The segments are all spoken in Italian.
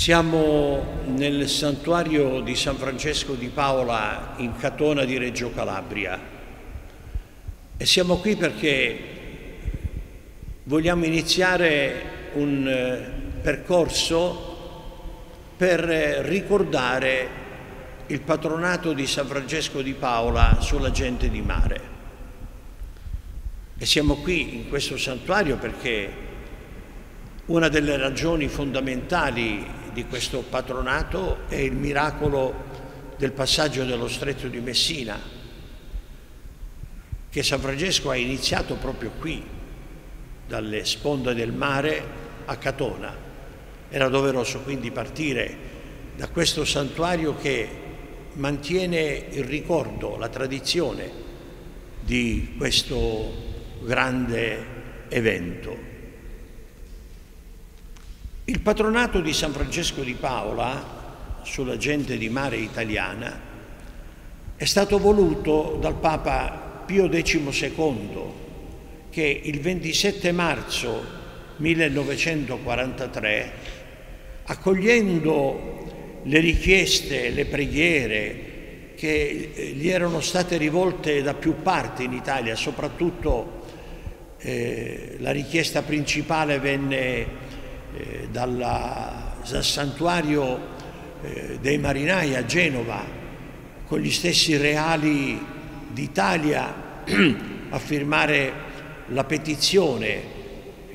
Siamo nel santuario di San Francesco di Paola in Catona di Reggio Calabria e siamo qui perché vogliamo iniziare un eh, percorso per ricordare il patronato di San Francesco di Paola sulla gente di mare. E siamo qui in questo santuario perché una delle ragioni fondamentali di questo patronato è il miracolo del passaggio dello stretto di Messina, che San Francesco ha iniziato proprio qui, dalle sponde del mare a Catona. Era doveroso quindi partire da questo santuario che mantiene il ricordo, la tradizione di questo grande evento. Il patronato di San Francesco di Paola sulla gente di mare italiana è stato voluto dal Papa Pio XII che il 27 marzo 1943, accogliendo le richieste, le preghiere che gli erano state rivolte da più parti in Italia, soprattutto eh, la richiesta principale venne eh, dalla, dal santuario eh, dei marinai a Genova, con gli stessi reali d'Italia, a firmare la petizione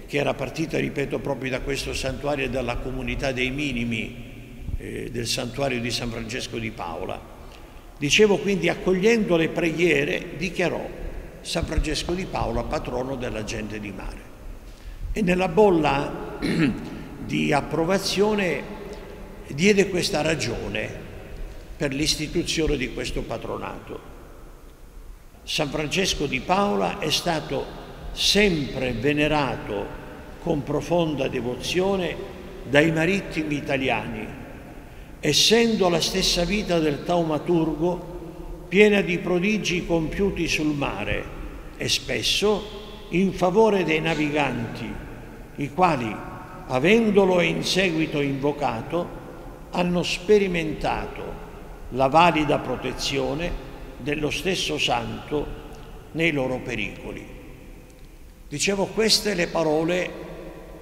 che era partita, ripeto, proprio da questo santuario e dalla comunità dei minimi eh, del santuario di San Francesco di Paola. Dicevo quindi, accogliendo le preghiere, dichiarò San Francesco di Paola patrono della gente di mare. E nella bolla di approvazione diede questa ragione per l'istituzione di questo patronato. San Francesco di Paola è stato sempre venerato con profonda devozione dai marittimi italiani, essendo la stessa vita del taumaturgo piena di prodigi compiuti sul mare e spesso in favore dei naviganti i quali, avendolo in seguito invocato, hanno sperimentato la valida protezione dello stesso santo nei loro pericoli. Dicevo queste le parole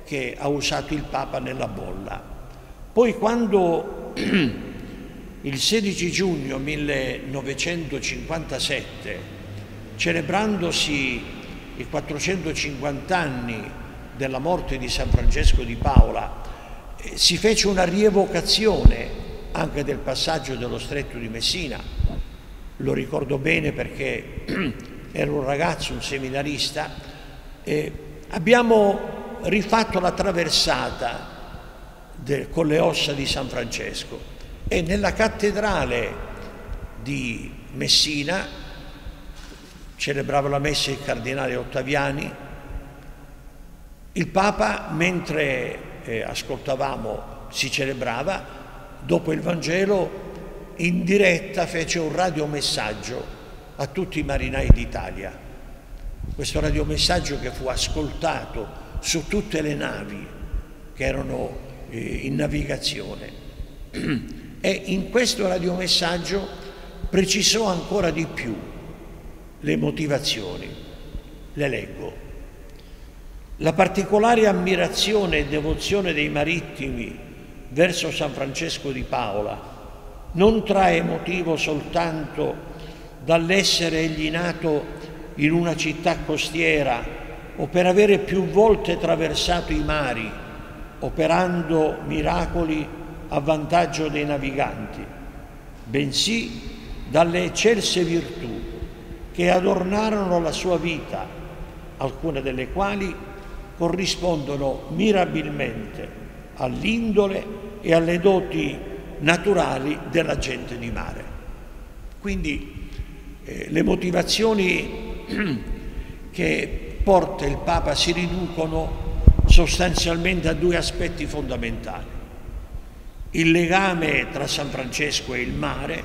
che ha usato il Papa nella bolla. Poi quando il 16 giugno 1957, celebrandosi i 450 anni della morte di San Francesco di Paola, eh, si fece una rievocazione anche del passaggio dello stretto di Messina. Lo ricordo bene perché ero un ragazzo, un seminarista. Eh, abbiamo rifatto la traversata del, con le ossa di San Francesco e nella cattedrale di Messina celebrava la messa il cardinale Ottaviani il Papa, mentre eh, ascoltavamo, si celebrava, dopo il Vangelo, in diretta fece un radiomessaggio a tutti i marinai d'Italia. Questo radiomessaggio che fu ascoltato su tutte le navi che erano eh, in navigazione. E in questo radiomessaggio precisò ancora di più le motivazioni. Le leggo. La particolare ammirazione e devozione dei marittimi verso San Francesco di Paola non trae motivo soltanto dall'essere egli nato in una città costiera o per avere più volte attraversato i mari, operando miracoli a vantaggio dei naviganti, bensì dalle eccelse virtù che adornarono la sua vita, alcune delle quali corrispondono mirabilmente all'indole e alle doti naturali della gente di mare. Quindi eh, le motivazioni che porta il Papa si riducono sostanzialmente a due aspetti fondamentali. Il legame tra San Francesco e il mare,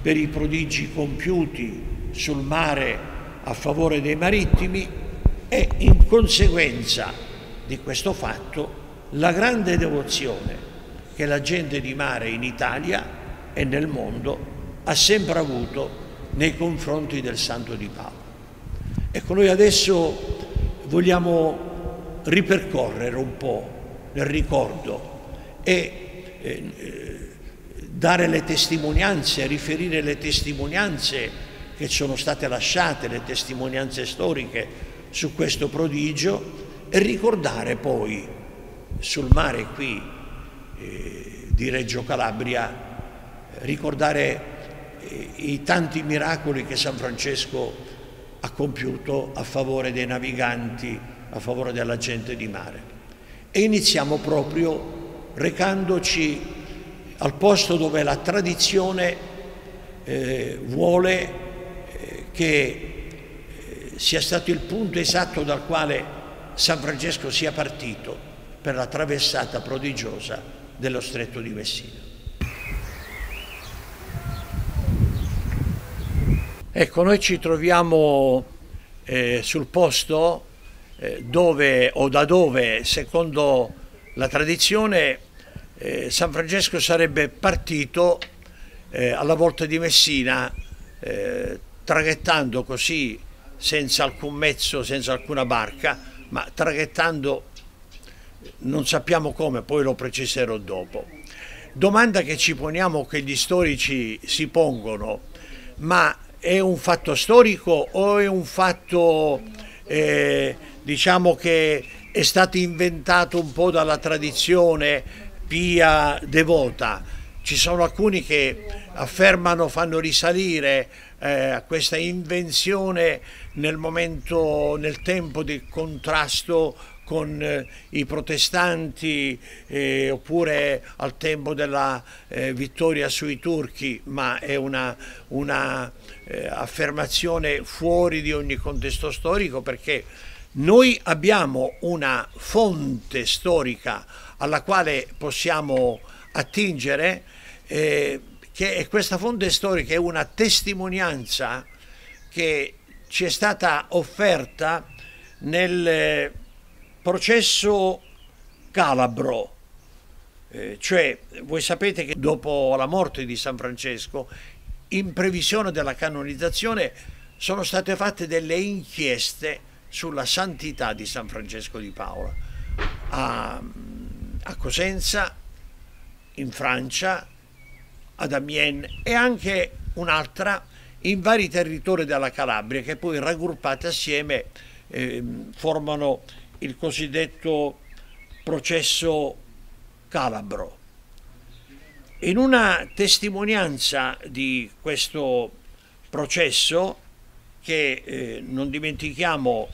per i prodigi compiuti sul mare a favore dei marittimi, e in conseguenza di questo fatto la grande devozione che la gente di mare in Italia e nel mondo ha sempre avuto nei confronti del Santo di Paolo. Ecco, noi adesso vogliamo ripercorrere un po' nel ricordo e eh, dare le testimonianze, riferire le testimonianze che sono state lasciate, le testimonianze storiche su questo prodigio e ricordare poi sul mare qui eh, di Reggio Calabria, ricordare eh, i tanti miracoli che San Francesco ha compiuto a favore dei naviganti, a favore della gente di mare. E iniziamo proprio recandoci al posto dove la tradizione eh, vuole eh, che sia stato il punto esatto dal quale San Francesco sia partito per la traversata prodigiosa dello stretto di Messina. Ecco, noi ci troviamo eh, sul posto eh, dove o da dove, secondo la tradizione, eh, San Francesco sarebbe partito eh, alla volta di Messina, eh, traghettando così senza alcun mezzo, senza alcuna barca, ma traghettando non sappiamo come, poi lo preciserò dopo. Domanda che ci poniamo, che gli storici si pongono, ma è un fatto storico o è un fatto eh, diciamo che è stato inventato un po' dalla tradizione pia devota? Ci sono alcuni che affermano, fanno risalire eh, questa invenzione nel momento, nel tempo di contrasto con eh, i protestanti eh, oppure al tempo della eh, vittoria sui turchi, ma è una, una eh, affermazione fuori di ogni contesto storico perché noi abbiamo una fonte storica alla quale possiamo attingere eh, che questa fonte storica è una testimonianza che ci è stata offerta nel eh, processo calabro, eh, cioè voi sapete che dopo la morte di San Francesco, in previsione della canonizzazione, sono state fatte delle inchieste sulla santità di San Francesco di Paola. A, a Cosenza, in Francia, ad Amiens e anche un'altra in vari territori della Calabria che poi raggruppate assieme eh, formano il cosiddetto processo calabro. In una testimonianza di questo processo, che eh, non dimentichiamo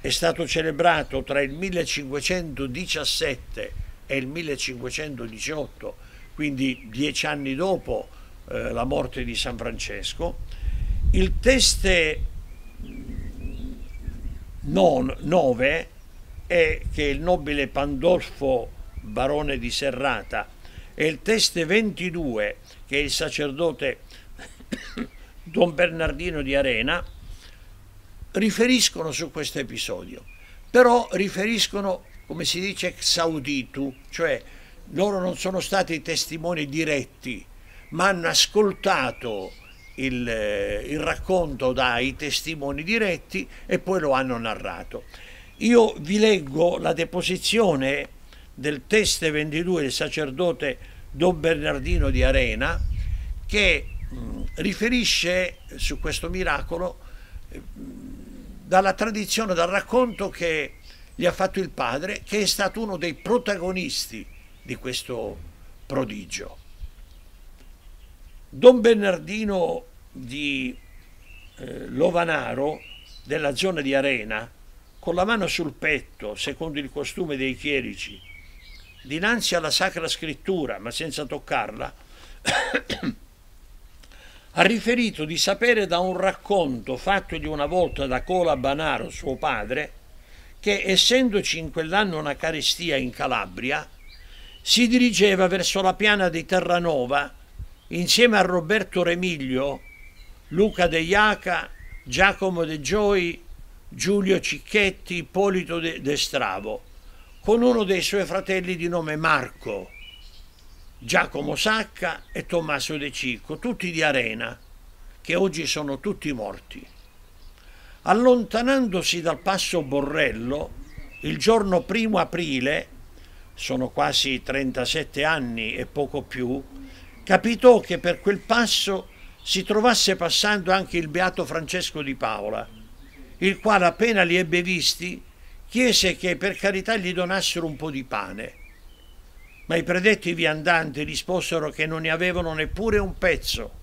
è stato celebrato tra il 1517 e il 1518 quindi dieci anni dopo eh, la morte di San Francesco. Il teste 9 è che il nobile Pandolfo, barone di Serrata, e il teste 22 che il sacerdote Don Bernardino di Arena, riferiscono su questo episodio, però riferiscono, come si dice, ex cioè loro non sono stati testimoni diretti, ma hanno ascoltato il, eh, il, racconto dai testimoni diretti e poi lo hanno narrato. Io vi leggo la deposizione del teste 22 del sacerdote Don Bernardino di Arena che mh, riferisce su questo miracolo eh, dalla tradizione, dal racconto che gli ha fatto il padre, che è stato uno dei protagonisti di questo prodigio. Don Bernardino di eh, Lovanaro, della zona di Arena, con la mano sul petto, secondo il costume dei chierici, dinanzi alla Sacra Scrittura, ma senza toccarla, ha riferito di sapere da un racconto fattogli una volta da Cola Banaro, suo padre, che essendoci in quell'anno una carestia in Calabria, si dirigeva verso la piana di Terranova insieme a Roberto Remiglio, Luca De Iaca, Giacomo De Gioi, Giulio Cicchetti, Ippolito De, De Stravo, con uno dei suoi fratelli di nome Marco. Giacomo Sacca e Tommaso De Cicco, tutti di Arena, che oggi sono tutti morti. Allontanandosi dal passo Borrello, il giorno primo aprile, sono quasi 37 anni e poco più, capitò che per quel passo si trovasse passando anche il beato Francesco di Paola, il quale appena li ebbe visti chiese che per carità gli donassero un po' di pane. Ma i predetti viandanti risposero che non ne avevano neppure un pezzo.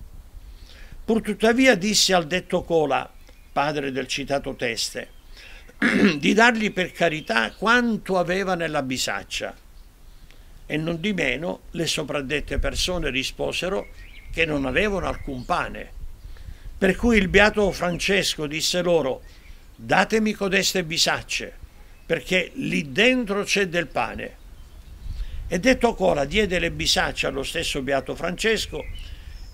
Purtuttavia disse al detto Cola, padre del citato teste, di dargli per carità quanto aveva nella bisaccia. E non di meno le sopraddette persone risposero che non avevano alcun pane. Per cui il beato Francesco disse loro, datemi codeste bisacce, perché lì dentro c'è del pane. E detto Cola diede le bisacce allo stesso beato Francesco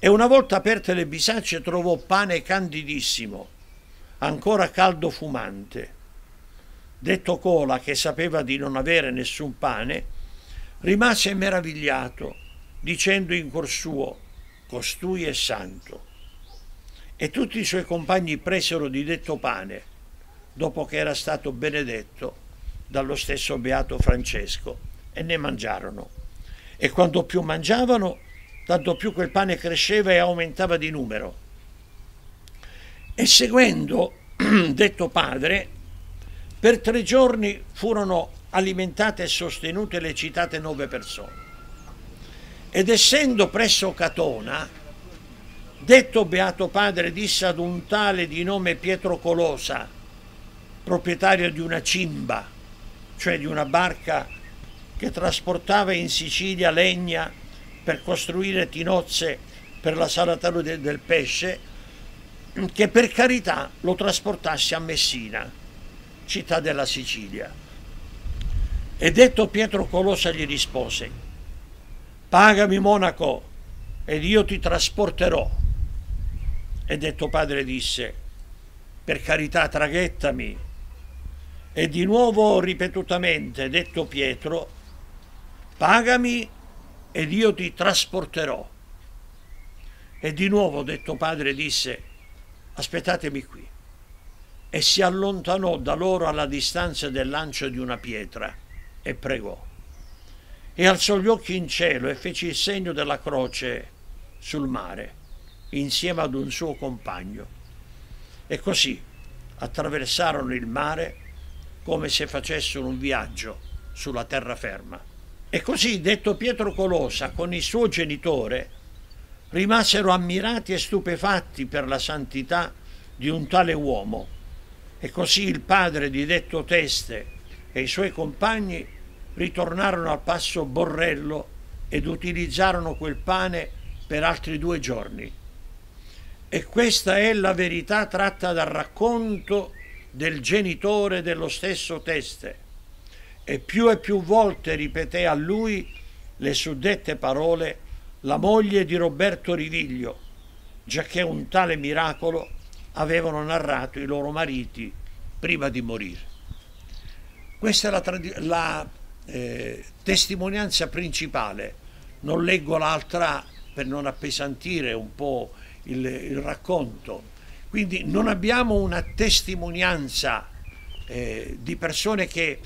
e una volta aperte le bisacce trovò pane candidissimo, ancora caldo fumante. Detto Cola, che sapeva di non avere nessun pane, rimase meravigliato, dicendo in cuor suo, costui è santo. E tutti i suoi compagni presero di detto pane, dopo che era stato benedetto dallo stesso beato Francesco, e ne mangiarono. E quanto più mangiavano, tanto più quel pane cresceva e aumentava di numero. E seguendo detto padre, per tre giorni furono alimentate e sostenute le citate nove persone. Ed essendo presso Catona, detto Beato Padre disse ad un tale di nome Pietro Colosa, proprietario di una cimba, cioè di una barca che trasportava in Sicilia legna per costruire tinozze per la salataru del, del pesce, che per carità lo trasportasse a Messina, città della Sicilia. E detto Pietro Colosa gli rispose, pagami monaco ed io ti trasporterò. E detto padre disse, per carità traghettami. E di nuovo ripetutamente detto Pietro, pagami ed io ti trasporterò. E di nuovo detto padre disse, aspettatemi qui. E si allontanò da loro alla distanza del lancio di una pietra e pregò e alzò gli occhi in cielo e fece il segno della croce sul mare, insieme ad un suo compagno. E così attraversarono il mare come se facessero un viaggio sulla terraferma. E così, detto Pietro Colosa, con il suo genitore, rimasero ammirati e stupefatti per la santità di un tale uomo. E così il padre di detto Teste e i suoi compagni ritornarono al passo Borrello ed utilizzarono quel pane per altri due giorni. E questa è la verità tratta dal racconto del genitore dello stesso Teste. E più e più volte ripeté a lui le suddette parole la moglie di Roberto Riviglio, giacché un tale miracolo avevano narrato i loro mariti prima di morire. Questa è la, la eh, testimonianza principale, non leggo l'altra per non appesantire un po' il, il racconto. Quindi non abbiamo una testimonianza eh, di persone che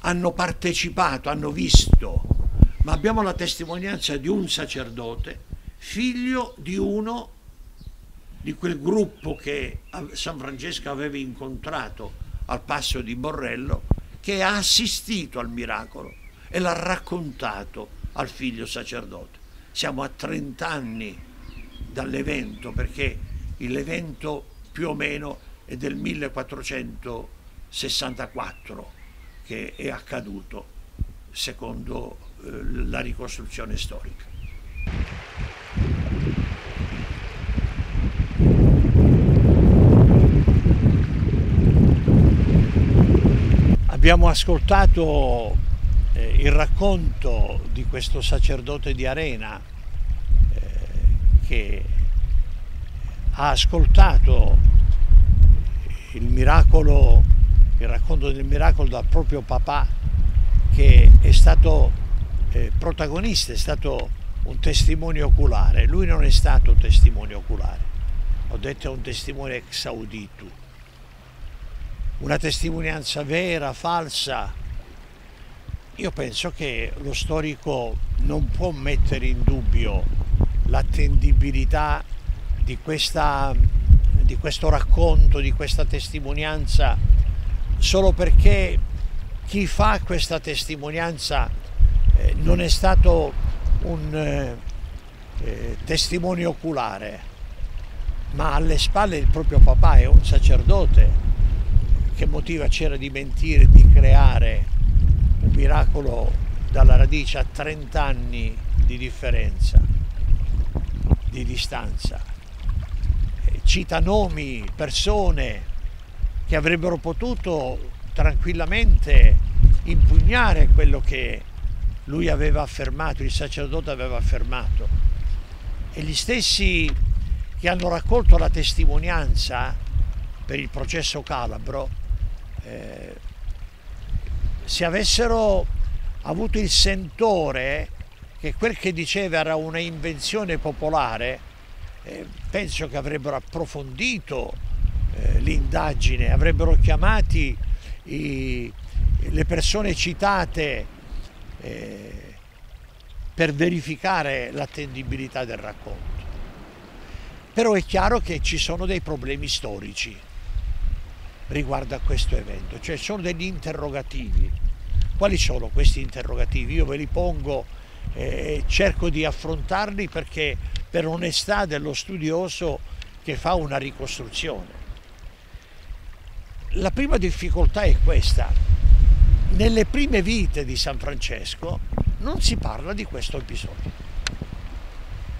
hanno partecipato, hanno visto, ma abbiamo la testimonianza di un sacerdote, figlio di uno di quel gruppo che San Francesco aveva incontrato al passo di Borrello che ha assistito al miracolo e l'ha raccontato al figlio sacerdote. Siamo a 30 anni dall'evento perché l'evento più o meno è del 1464 che è accaduto secondo eh, la ricostruzione storica. Abbiamo ascoltato eh, il racconto di questo sacerdote di Arena eh, che ha ascoltato il miracolo, il racconto del miracolo dal proprio papà che è stato eh, protagonista, è stato un testimone oculare, lui non è stato testimone oculare, ho detto è un testimone ex auditu, una testimonianza vera, falsa. Io penso che lo storico non può mettere in dubbio l'attendibilità di, di questo racconto, di questa testimonianza, solo perché chi fa questa testimonianza eh, non è stato un eh, eh, testimone oculare, ma alle spalle il proprio papà è un sacerdote. Che motiva c'era di mentire, di creare un miracolo dalla radice a 30 anni di differenza, di distanza? Eh, cita nomi, persone che avrebbero potuto tranquillamente impugnare quello che lui aveva affermato, il sacerdote aveva affermato. E gli stessi che hanno raccolto la testimonianza per il processo Calabro, eh, se avessero avuto il sentore che quel che diceva era una invenzione popolare, eh, penso che avrebbero approfondito eh, l'indagine, avrebbero chiamati i, le persone citate eh, per verificare l'attendibilità del racconto. Però è chiaro che ci sono dei problemi storici riguardo a questo evento, cioè ci sono degli interrogativi. Quali sono questi interrogativi? Io ve li pongo e eh, cerco di affrontarli perché per onestà dello studioso che fa una ricostruzione. La prima difficoltà è questa. Nelle prime vite di San Francesco non si parla di questo episodio.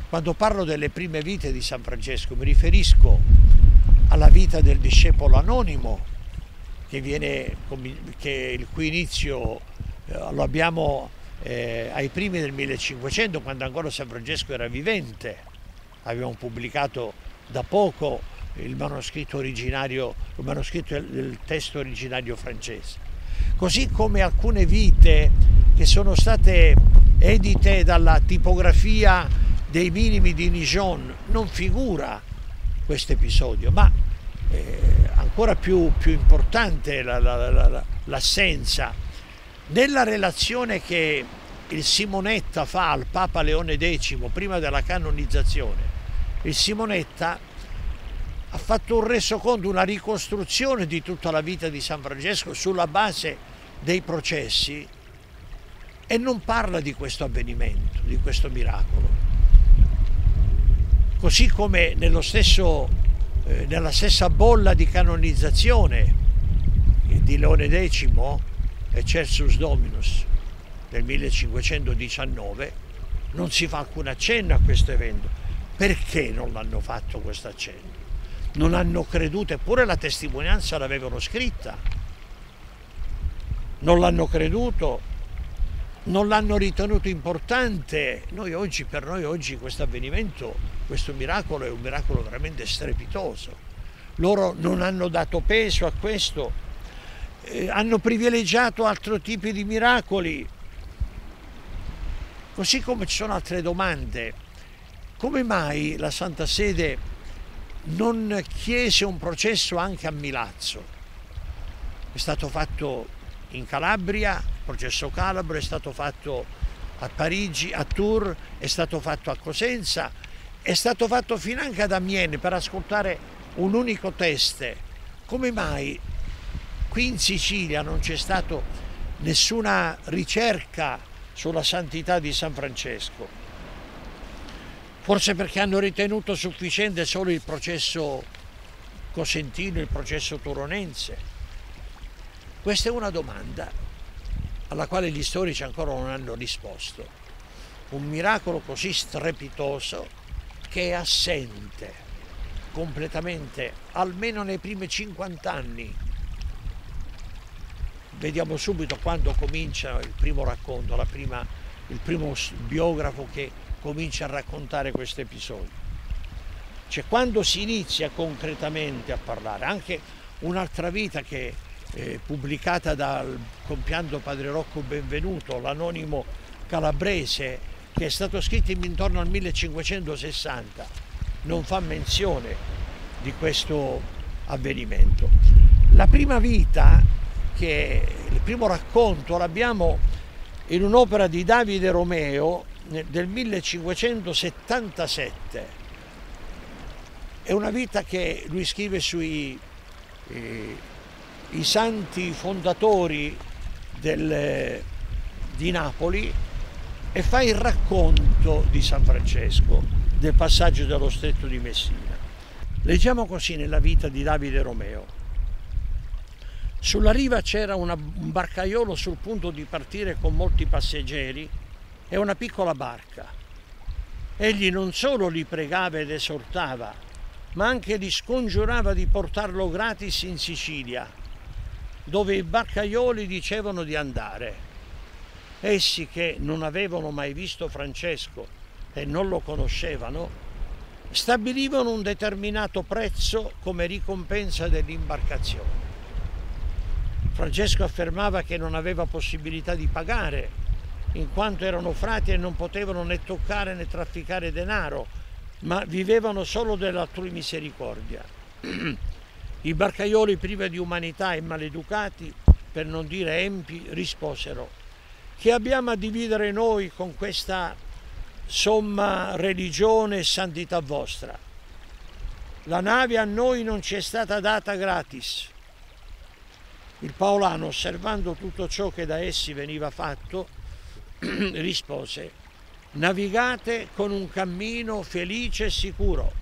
Quando parlo delle prime vite di San Francesco mi riferisco alla vita del discepolo anonimo, che viene, che il cui inizio eh, lo abbiamo eh, ai primi del 1500, quando ancora San Francesco era vivente. Abbiamo pubblicato da poco il manoscritto originario, il manoscritto del testo originario francese. Così come alcune vite che sono state edite dalla tipografia dei minimi di Nijon non figura questo episodio, ma eh, ancora più, più importante la, la, la, l'assenza. Nella relazione che il Simonetta fa al Papa Leone X prima della canonizzazione, il Simonetta ha fatto un resoconto, una ricostruzione di tutta la vita di San Francesco sulla base dei processi e non parla di questo avvenimento, di questo miracolo. Così come stesso, eh, nella stessa bolla di canonizzazione di Leone X e Celsus Dominus del 1519 non si fa alcun accenno a questo evento. Perché non l'hanno fatto questo accenno? non hanno creduto, eppure la testimonianza l'avevano scritta. Non l'hanno creduto, non l'hanno ritenuto importante. Noi oggi, per noi oggi questo avvenimento, questo miracolo è un miracolo veramente strepitoso. Loro non hanno dato peso a questo, eh, hanno privilegiato altri tipi di miracoli. Così come ci sono altre domande. Come mai la Santa Sede non chiese un processo anche a Milazzo. È stato fatto in Calabria, processo Calabro, è stato fatto a Parigi, a Tours, è stato fatto a Cosenza, è stato fatto fino anche ad Amiens per ascoltare un unico teste. Come mai qui in Sicilia non c'è stata nessuna ricerca sulla santità di San Francesco? forse perché hanno ritenuto sufficiente solo il processo cosentino, il processo turonense. Questa è una domanda alla quale gli storici ancora non hanno risposto. Un miracolo così strepitoso che è assente completamente, almeno nei primi 50 anni. Vediamo subito quando comincia il primo racconto, prima, il primo biografo che comincia a raccontare questo episodio. Cioè quando si inizia concretamente a parlare, anche un'altra vita che è eh, pubblicata dal compianto padre Rocco Benvenuto, l'anonimo calabrese, che è stato scritto intorno al 1560, non fa menzione di questo avvenimento. La prima vita, che il primo racconto, l'abbiamo in un'opera di Davide Romeo del 1577. È una vita che lui scrive sui eh, i santi fondatori del, di Napoli e fa il racconto di San Francesco del passaggio dello stretto di Messina. Leggiamo così nella vita di Davide Romeo. Sulla riva c'era un barcaiolo sul punto di partire con molti passeggeri e una piccola barca. Egli non solo li pregava ed esortava, ma anche li scongiurava di portarlo gratis in Sicilia, dove i barcaioli dicevano di andare. Essi che non avevano mai visto Francesco e non lo conoscevano, stabilivano un determinato prezzo come ricompensa dell'imbarcazione. Francesco affermava che non aveva possibilità di pagare, in quanto erano frati e non potevano né toccare né trafficare denaro, ma vivevano solo dell'altrui misericordia. I barcaioli privi di umanità e maleducati, per non dire empi, risposero che abbiamo a dividere noi con questa somma religione e santità vostra. La nave a noi non ci è stata data gratis. Il Paolano, osservando tutto ciò che da essi veniva fatto, rispose navigate con un cammino felice e sicuro.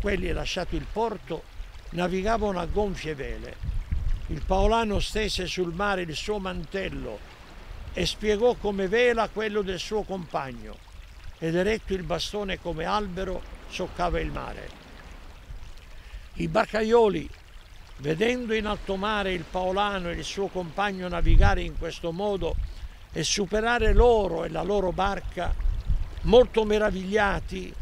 Quelli, lasciato il porto, navigavano a gonfie vele. Il paolano stese sul mare il suo mantello e spiegò come vela quello del suo compagno ed eretto il bastone come albero soccava il mare. I barcaioli, vedendo in alto mare il paolano e il suo compagno navigare in questo modo, e superare loro e la loro barca, molto meravigliati,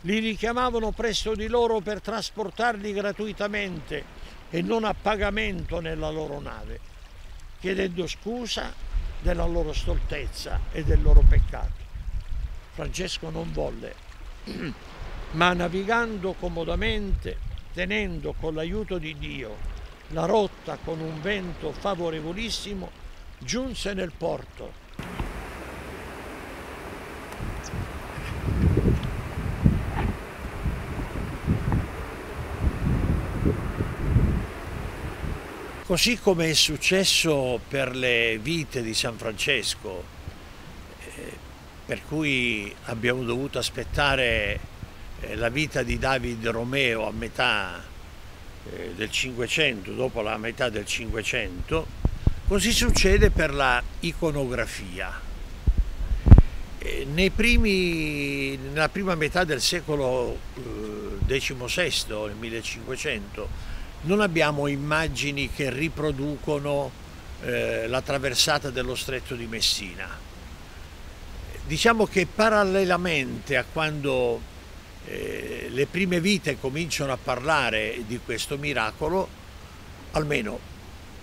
li richiamavano presso di loro per trasportarli gratuitamente e non a pagamento nella loro nave, chiedendo scusa della loro stoltezza e del loro peccato. Francesco non volle, ma navigando comodamente, tenendo con l'aiuto di Dio la rotta con un vento favorevolissimo, giunse nel porto. Così come è successo per le vite di San Francesco, eh, per cui abbiamo dovuto aspettare eh, la vita di David Romeo a metà eh, del Cinquecento, dopo la metà del Cinquecento, Così succede per la iconografia. Primi, nella prima metà del secolo XVI, nel 1500, non abbiamo immagini che riproducono eh, la traversata dello stretto di Messina. Diciamo che parallelamente a quando eh, le prime vite cominciano a parlare di questo miracolo, almeno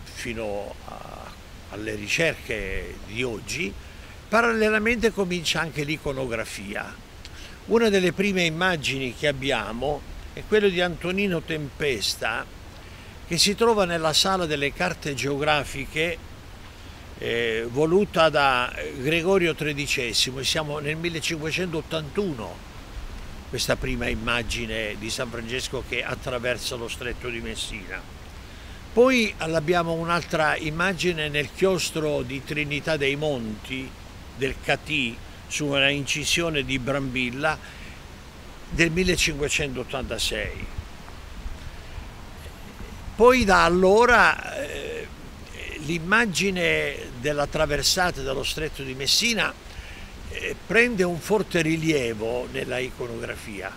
fino a, alle ricerche di oggi, parallelamente comincia anche l'iconografia. Una delle prime immagini che abbiamo è quella di Antonino Tempesta, che si trova nella sala delle carte geografiche eh, voluta da Gregorio XIII, siamo nel 1581, questa prima immagine di San Francesco che attraversa lo stretto di Messina. Poi abbiamo un'altra immagine nel chiostro di Trinità dei Monti del Catì su una incisione di Brambilla del 1586. Poi da allora eh, l'immagine della traversata dello stretto di Messina eh, prende un forte rilievo nella iconografia,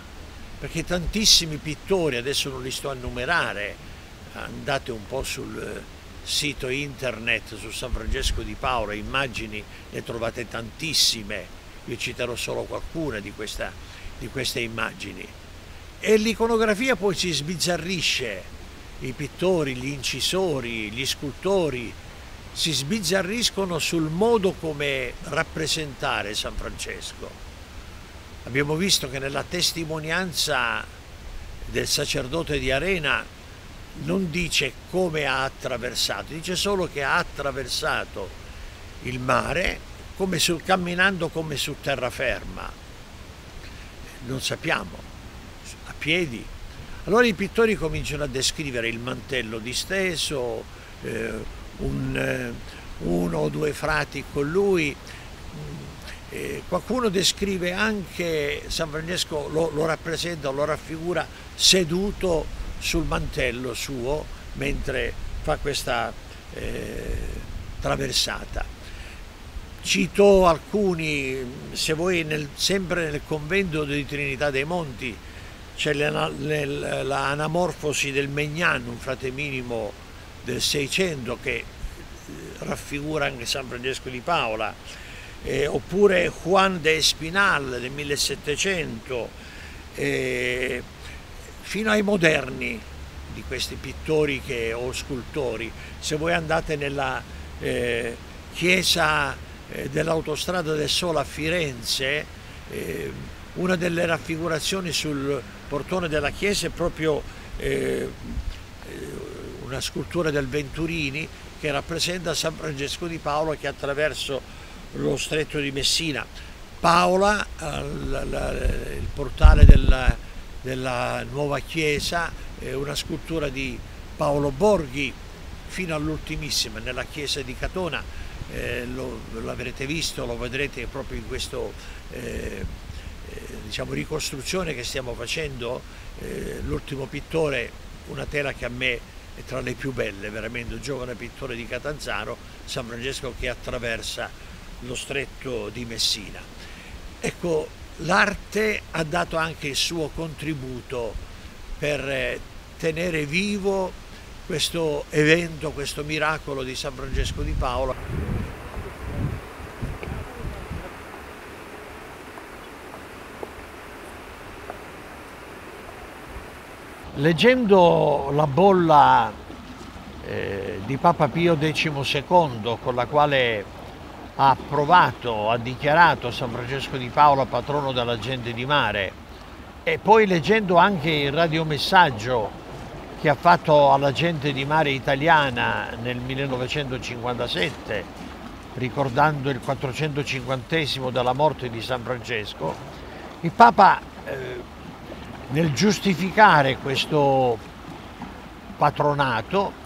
perché tantissimi pittori, adesso non li sto a numerare, andate un po' sul sito internet su San Francesco di Paolo, immagini ne trovate tantissime, io citerò solo qualcuna di, questa, di queste immagini. E l'iconografia poi si sbizzarrisce, i pittori, gli incisori, gli scultori si sbizzarriscono sul modo come rappresentare San Francesco. Abbiamo visto che nella testimonianza del sacerdote di Arena non dice come ha attraversato, dice solo che ha attraversato il mare come su, camminando come su terraferma. Non sappiamo, a piedi. Allora i pittori cominciano a descrivere il mantello disteso, eh, un, eh, uno o due frati con lui. Eh, qualcuno descrive anche San Francesco, lo, lo rappresenta, lo raffigura seduto sul mantello suo mentre fa questa eh, traversata. Cito alcuni, se voi nel, sempre nel convento di Trinità dei Monti c'è l'anamorfosi del Megnan, un frate minimo del 600 che eh, raffigura anche San Francesco di Paola, eh, oppure Juan de Espinal del 1700, eh, fino ai moderni di questi pittori che, o scultori. Se voi andate nella eh, chiesa eh, dell'autostrada del Sole a Firenze, eh, una delle raffigurazioni sul portone della chiesa è proprio eh, una scultura del Venturini che rappresenta San Francesco di Paolo che attraverso lo stretto di Messina. Paola, il portale della, della nuova chiesa, è una scultura di Paolo Borghi fino all'ultimissima nella chiesa di Catona, eh, l'avrete visto, lo vedrete proprio in questa eh, eh, diciamo, ricostruzione che stiamo facendo, eh, l'ultimo pittore, una tela che a me è tra le più belle, veramente un giovane pittore di Catanzaro, San Francesco che attraversa lo stretto di Messina. Ecco, l'arte ha dato anche il suo contributo per eh, tenere vivo questo evento, questo miracolo di San Francesco di Paola. Leggendo la bolla eh, di Papa Pio XII con la quale ha approvato, ha dichiarato San Francesco di Paola patrono della gente di mare e poi leggendo anche il radiomessaggio che ha fatto alla gente di mare italiana nel 1957 ricordando il 450 della morte di San Francesco, il Papa eh, nel giustificare questo patronato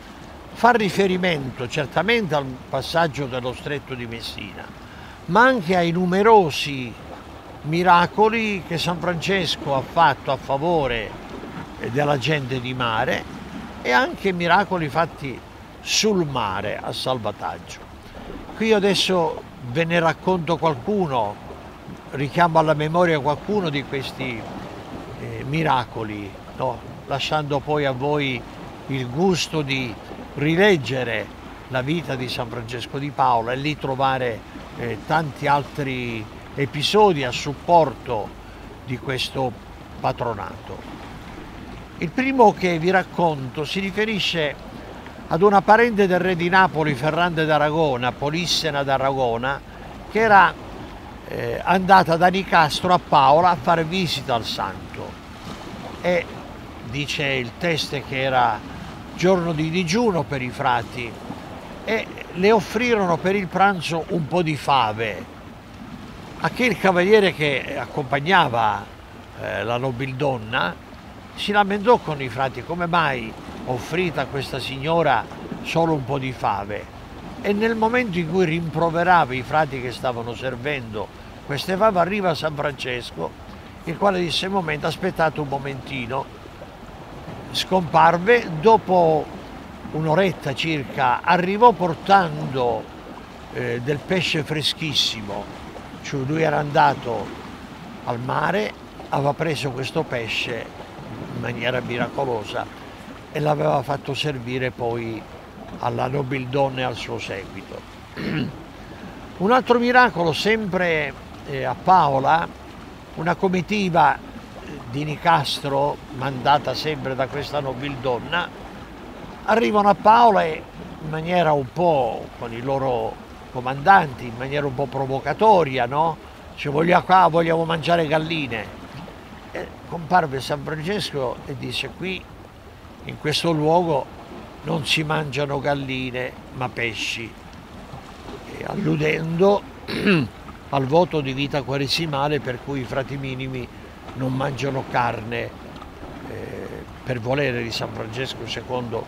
fa riferimento certamente al passaggio dello stretto di Messina, ma anche ai numerosi miracoli che San Francesco ha fatto a favore della gente di mare e anche miracoli fatti sul mare a salvataggio. Qui adesso ve ne racconto qualcuno, richiamo alla memoria qualcuno di questi miracoli, no? lasciando poi a voi il gusto di rileggere la vita di San Francesco di Paola e lì trovare eh, tanti altri episodi a supporto di questo patronato. Il primo che vi racconto si riferisce ad una parente del re di Napoli, Ferrante d'Aragona, Polissena d'Aragona, che era eh, andata da Nicastro a Paola a fare visita al santo e dice il teste che era giorno di digiuno per i frati e le offrirono per il pranzo un po' di fave. A che il cavaliere che accompagnava eh, la nobildonna si lamentò con i frati come mai offrita a questa signora solo un po' di fave? E nel momento in cui rimproverava i frati che stavano servendo queste fave arriva San Francesco il quale disse momento aspettate un momentino. Scomparve dopo un'oretta circa arrivò portando eh, del pesce freschissimo. Cioè lui era andato al mare aveva preso questo pesce in maniera miracolosa e l'aveva fatto servire poi alla nobildonna e al suo seguito. Un altro miracolo sempre eh, a Paola una comitiva di Nicastro, mandata sempre da questa nobildonna, arrivano a Paola e in maniera un po' con i loro comandanti, in maniera un po' provocatoria, no? Ci vogliamo qua, vogliamo mangiare galline. E comparve San Francesco e disse qui, in questo luogo, non si mangiano galline ma pesci, e alludendo al voto di vita quaresimale per cui i frati minimi non mangiano carne eh, per volere di San Francesco secondo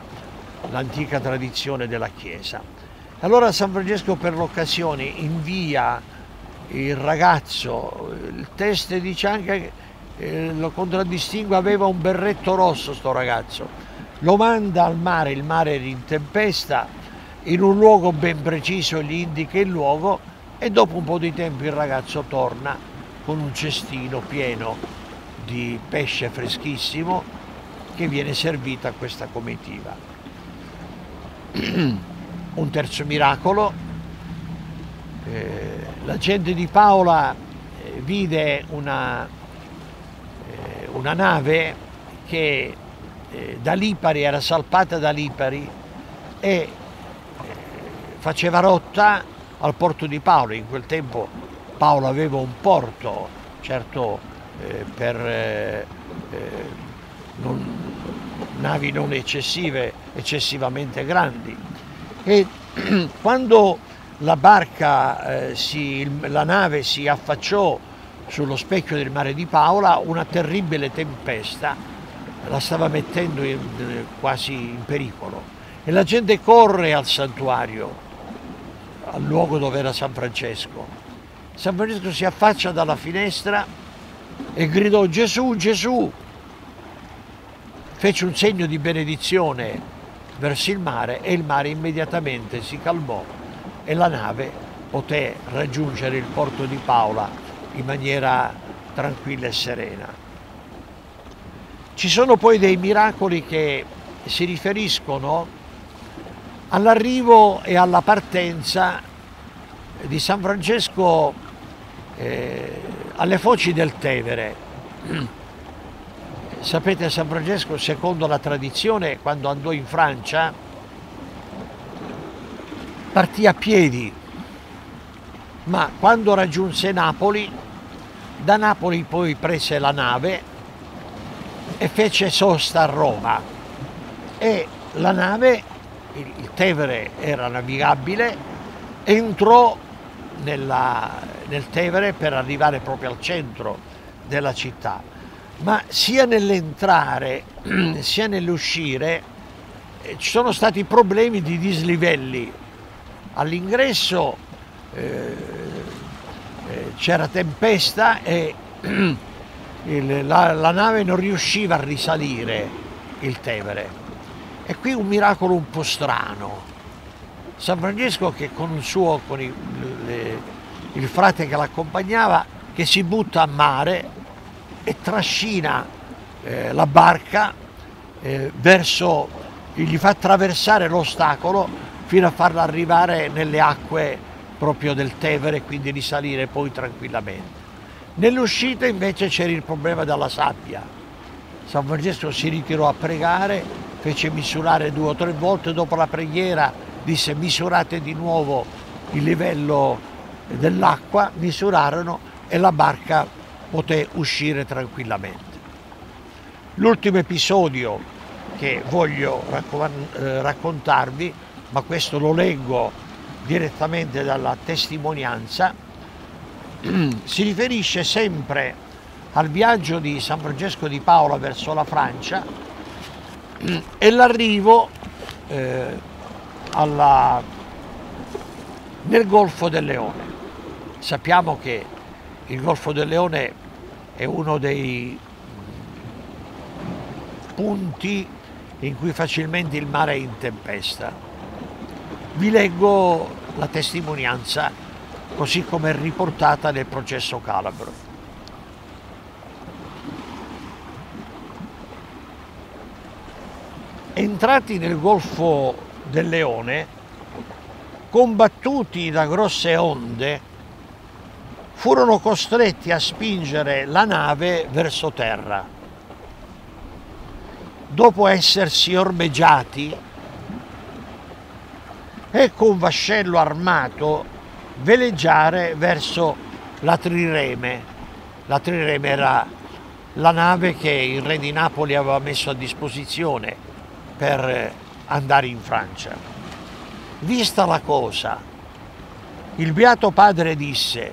l'antica tradizione della Chiesa. Allora San Francesco per l'occasione invia il ragazzo, il teste dice anche, eh, lo contraddistingue, aveva un berretto rosso sto ragazzo, lo manda al mare, il mare era in tempesta, in un luogo ben preciso gli indica il luogo e dopo un po' di tempo il ragazzo torna con un cestino pieno di pesce freschissimo che viene servito a questa comitiva. un terzo miracolo, eh, la gente di Paola eh, vide una, eh, una, nave che eh, da Lipari era salpata da Lipari e eh, faceva rotta al porto di Paolo. In quel tempo Paolo aveva un porto, certo eh, per eh, eh, non, navi non eccessive, eccessivamente grandi. E quando la barca, eh, si, la nave si affacciò sullo specchio del mare di Paola, una terribile tempesta la stava mettendo in, quasi in pericolo e la gente corre al santuario al luogo dove era San Francesco. San Francesco si affaccia dalla finestra e gridò Gesù, Gesù. Fece un segno di benedizione verso il mare e il mare immediatamente si calmò e la nave poté raggiungere il porto di Paola in maniera tranquilla e serena. Ci sono poi dei miracoli che si riferiscono All'arrivo e alla partenza di San Francesco eh, alle foci del Tevere, sapete San Francesco secondo la tradizione quando andò in Francia partì a piedi, ma quando raggiunse Napoli, da Napoli poi prese la nave e fece sosta a Roma. E la nave il Tevere era navigabile, entrò nella, nel Tevere per arrivare proprio al centro della città, ma sia nell'entrare sia nell'uscire eh, ci sono stati problemi di dislivelli. All'ingresso eh, eh, c'era tempesta e il, la, la nave non riusciva a risalire il Tevere e qui un miracolo un po' strano. San Francesco che con il suo, con il, le, il frate che l'accompagnava, che si butta a mare e trascina eh, la barca eh, verso, gli fa attraversare l'ostacolo fino a farla arrivare nelle acque proprio del Tevere e quindi risalire poi tranquillamente. Nell'uscita invece c'era il problema della sabbia. San Francesco si ritirò a pregare fece misurare due o tre volte, dopo la preghiera disse misurate di nuovo il livello dell'acqua, misurarono e la barca poté uscire tranquillamente. L'ultimo episodio che voglio eh, raccontarvi, ma questo lo leggo direttamente dalla testimonianza, si riferisce sempre al viaggio di San Francesco di Paola verso la Francia e l'arrivo eh, alla, nel Golfo del Leone. Sappiamo che il Golfo del Leone è uno dei punti in cui facilmente il mare è in tempesta. Vi leggo la testimonianza così come riportata nel processo Calabro. Entrati nel Golfo del Leone, combattuti da grosse onde, furono costretti a spingere la nave verso terra. Dopo essersi ormeggiati, ecco un vascello armato veleggiare verso la Trireme. La Trireme era la nave che il re di Napoli aveva messo a disposizione per andare in Francia. Vista la cosa, il Beato Padre disse,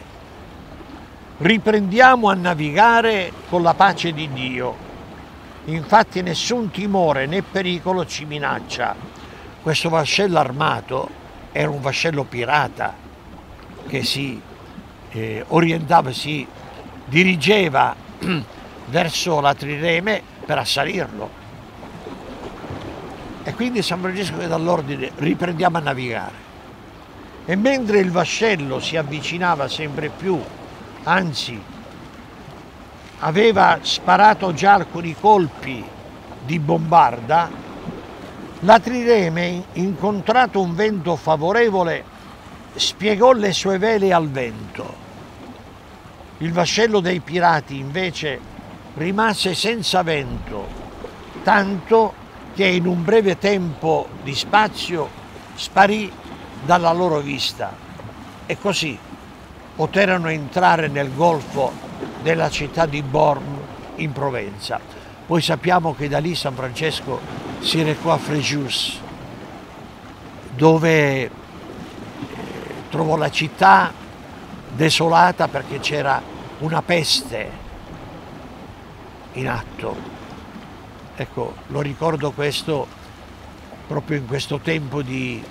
riprendiamo a navigare con la pace di Dio. Infatti nessun timore né pericolo ci minaccia. Questo vascello armato era un vascello pirata che si eh, orientava, si dirigeva verso la Trireme per assalirlo. E quindi San Francesco dà l'ordine, riprendiamo a navigare. E mentre il vascello si avvicinava sempre più, anzi aveva sparato già alcuni colpi di bombarda, la Trireme, incontrato un vento favorevole, spiegò le sue vele al vento. Il vascello dei pirati invece rimase senza vento, tanto che in un breve tempo di spazio sparì dalla loro vista e così poterono entrare nel golfo della città di Born in Provenza. Poi sappiamo che da lì San Francesco si recò a Frejus, dove eh, trovò la città desolata perché c'era una peste in atto. Ecco, lo ricordo questo proprio in questo tempo di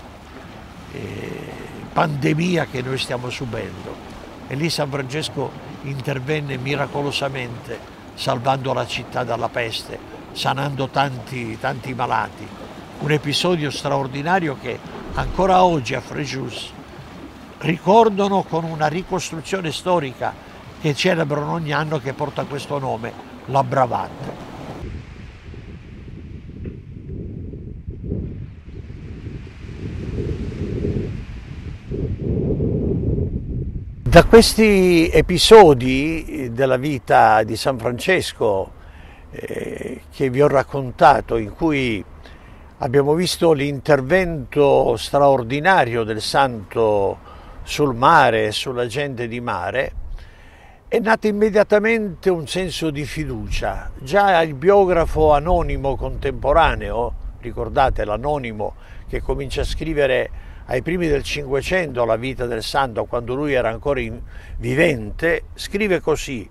eh, pandemia che noi stiamo subendo. E lì San Francesco intervenne miracolosamente salvando la città dalla peste, sanando tanti, tanti malati. Un episodio straordinario che ancora oggi a Frejus ricordano con una ricostruzione storica che celebrano ogni anno che porta questo nome, la Bravante. Da questi episodi della vita di San Francesco eh, che vi ho raccontato, in cui abbiamo visto l'intervento straordinario del santo sul mare e sulla gente di mare, è nato immediatamente un senso di fiducia. Già il biografo anonimo contemporaneo, ricordate l'anonimo che comincia a scrivere ai primi del Cinquecento la vita del santo, quando lui era ancora vivente, scrive così,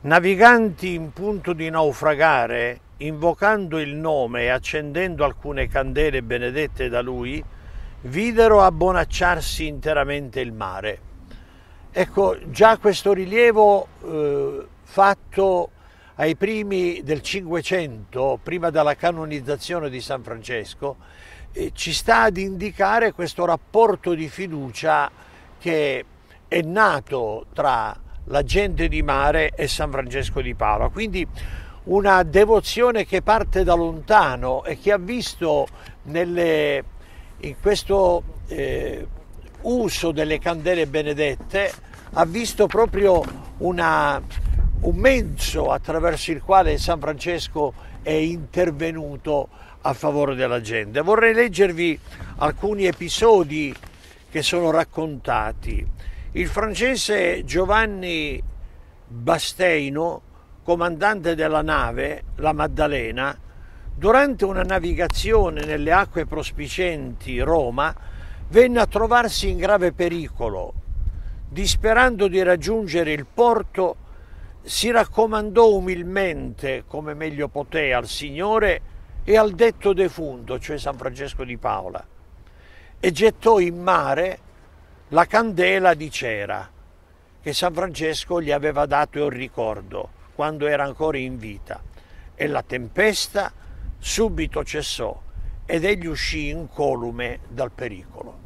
naviganti in punto di naufragare, invocando il nome e accendendo alcune candele benedette da lui, videro abbonacciarsi interamente il mare. Ecco, già questo rilievo eh, fatto ai primi del Cinquecento, prima della canonizzazione di San Francesco, ci sta ad indicare questo rapporto di fiducia che è nato tra la gente di mare e San Francesco di Paola. Quindi una devozione che parte da lontano e che ha visto nelle, in questo eh, uso delle candele benedette ha visto proprio una, un mezzo attraverso il quale San Francesco è intervenuto a favore della gente. Vorrei leggervi alcuni episodi che sono raccontati. Il francese Giovanni Basteino, comandante della nave, la Maddalena, durante una navigazione nelle acque prospicenti Roma, venne a trovarsi in grave pericolo disperando di raggiungere il porto, si raccomandò umilmente, come meglio poté, al Signore e al detto defunto, cioè San Francesco di Paola, e gettò in mare la candela di cera che San Francesco gli aveva dato in ricordo quando era ancora in vita. E la tempesta subito cessò ed egli uscì incolume dal pericolo.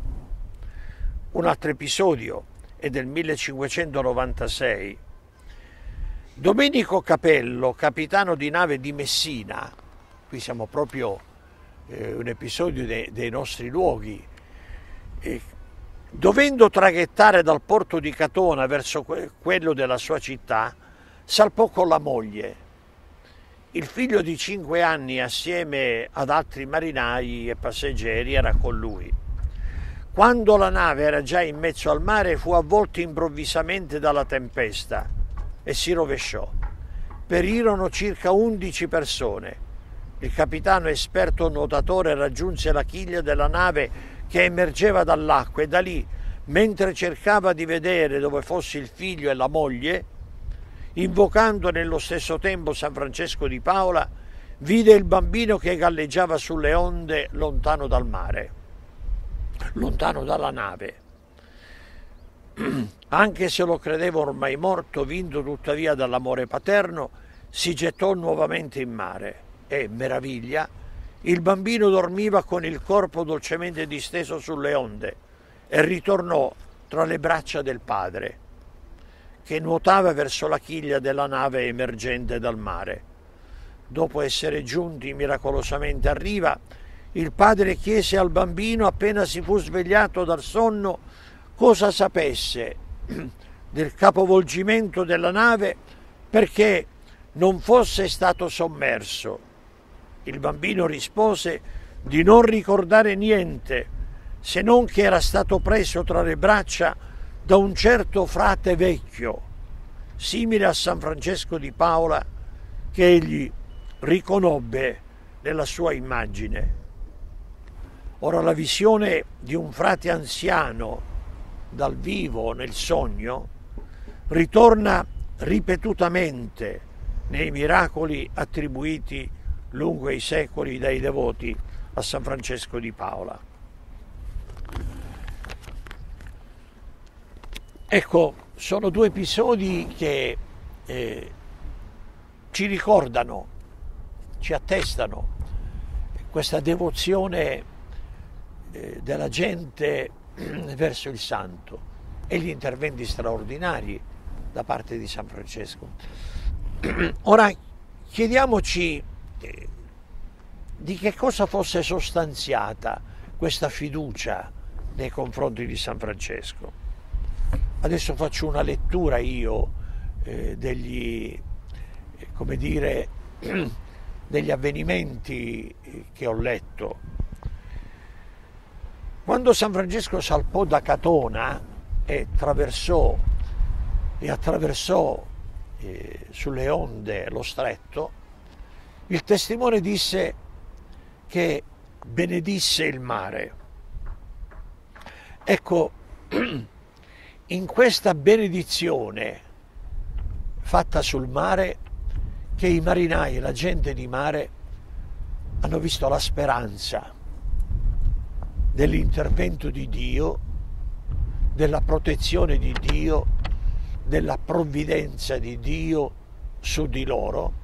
Un altro episodio è del 1596. Domenico Capello, capitano di nave di Messina, qui siamo proprio eh, un episodio de, dei nostri luoghi, eh, dovendo traghettare dal porto di Catona verso que- quello della sua città, salpò con la moglie. Il figlio di cinque anni assieme ad altri marinai e passeggeri era con lui. Quando la nave era già in mezzo al mare fu avvolta improvvisamente dalla tempesta e si rovesciò. Perirono circa 11 persone. Il capitano esperto nuotatore raggiunse la chiglia della nave che emergeva dall'acqua e da lì, mentre cercava di vedere dove fosse il figlio e la moglie, invocando nello stesso tempo San Francesco di Paola, vide il bambino che galleggiava sulle onde lontano dal mare lontano dalla nave. Anche se lo credeva ormai morto, vinto tuttavia dall'amore paterno, si gettò nuovamente in mare e, meraviglia, il bambino dormiva con il corpo dolcemente disteso sulle onde e ritornò tra le braccia del padre, che nuotava verso la chiglia della nave emergente dal mare. Dopo essere giunti miracolosamente a riva, il padre chiese al bambino, appena si fu svegliato dal sonno, cosa sapesse del capovolgimento della nave perché non fosse stato sommerso. Il bambino rispose di non ricordare niente, se non che era stato preso tra le braccia da un certo frate vecchio, simile a San Francesco di Paola, che egli riconobbe nella sua immagine. Ora la visione di un frate anziano dal vivo nel sogno ritorna ripetutamente nei miracoli attribuiti lungo i secoli dai devoti a San Francesco di Paola. Ecco, sono due episodi che eh, ci ricordano, ci attestano questa devozione eh, della gente verso il santo e gli interventi straordinari da parte di San Francesco. Ora chiediamoci di che cosa fosse sostanziata questa fiducia nei confronti di San Francesco. Adesso faccio una lettura io eh, degli, eh, come dire, degli avvenimenti che ho letto quando San Francesco salpò da Catona e attraversò, e attraversò eh, sulle onde lo stretto, il testimone disse che benedisse il mare. Ecco, in questa benedizione fatta sul mare, che i marinai, la gente di mare, hanno visto la speranza dell'intervento di Dio, della protezione di Dio, della provvidenza di Dio su di loro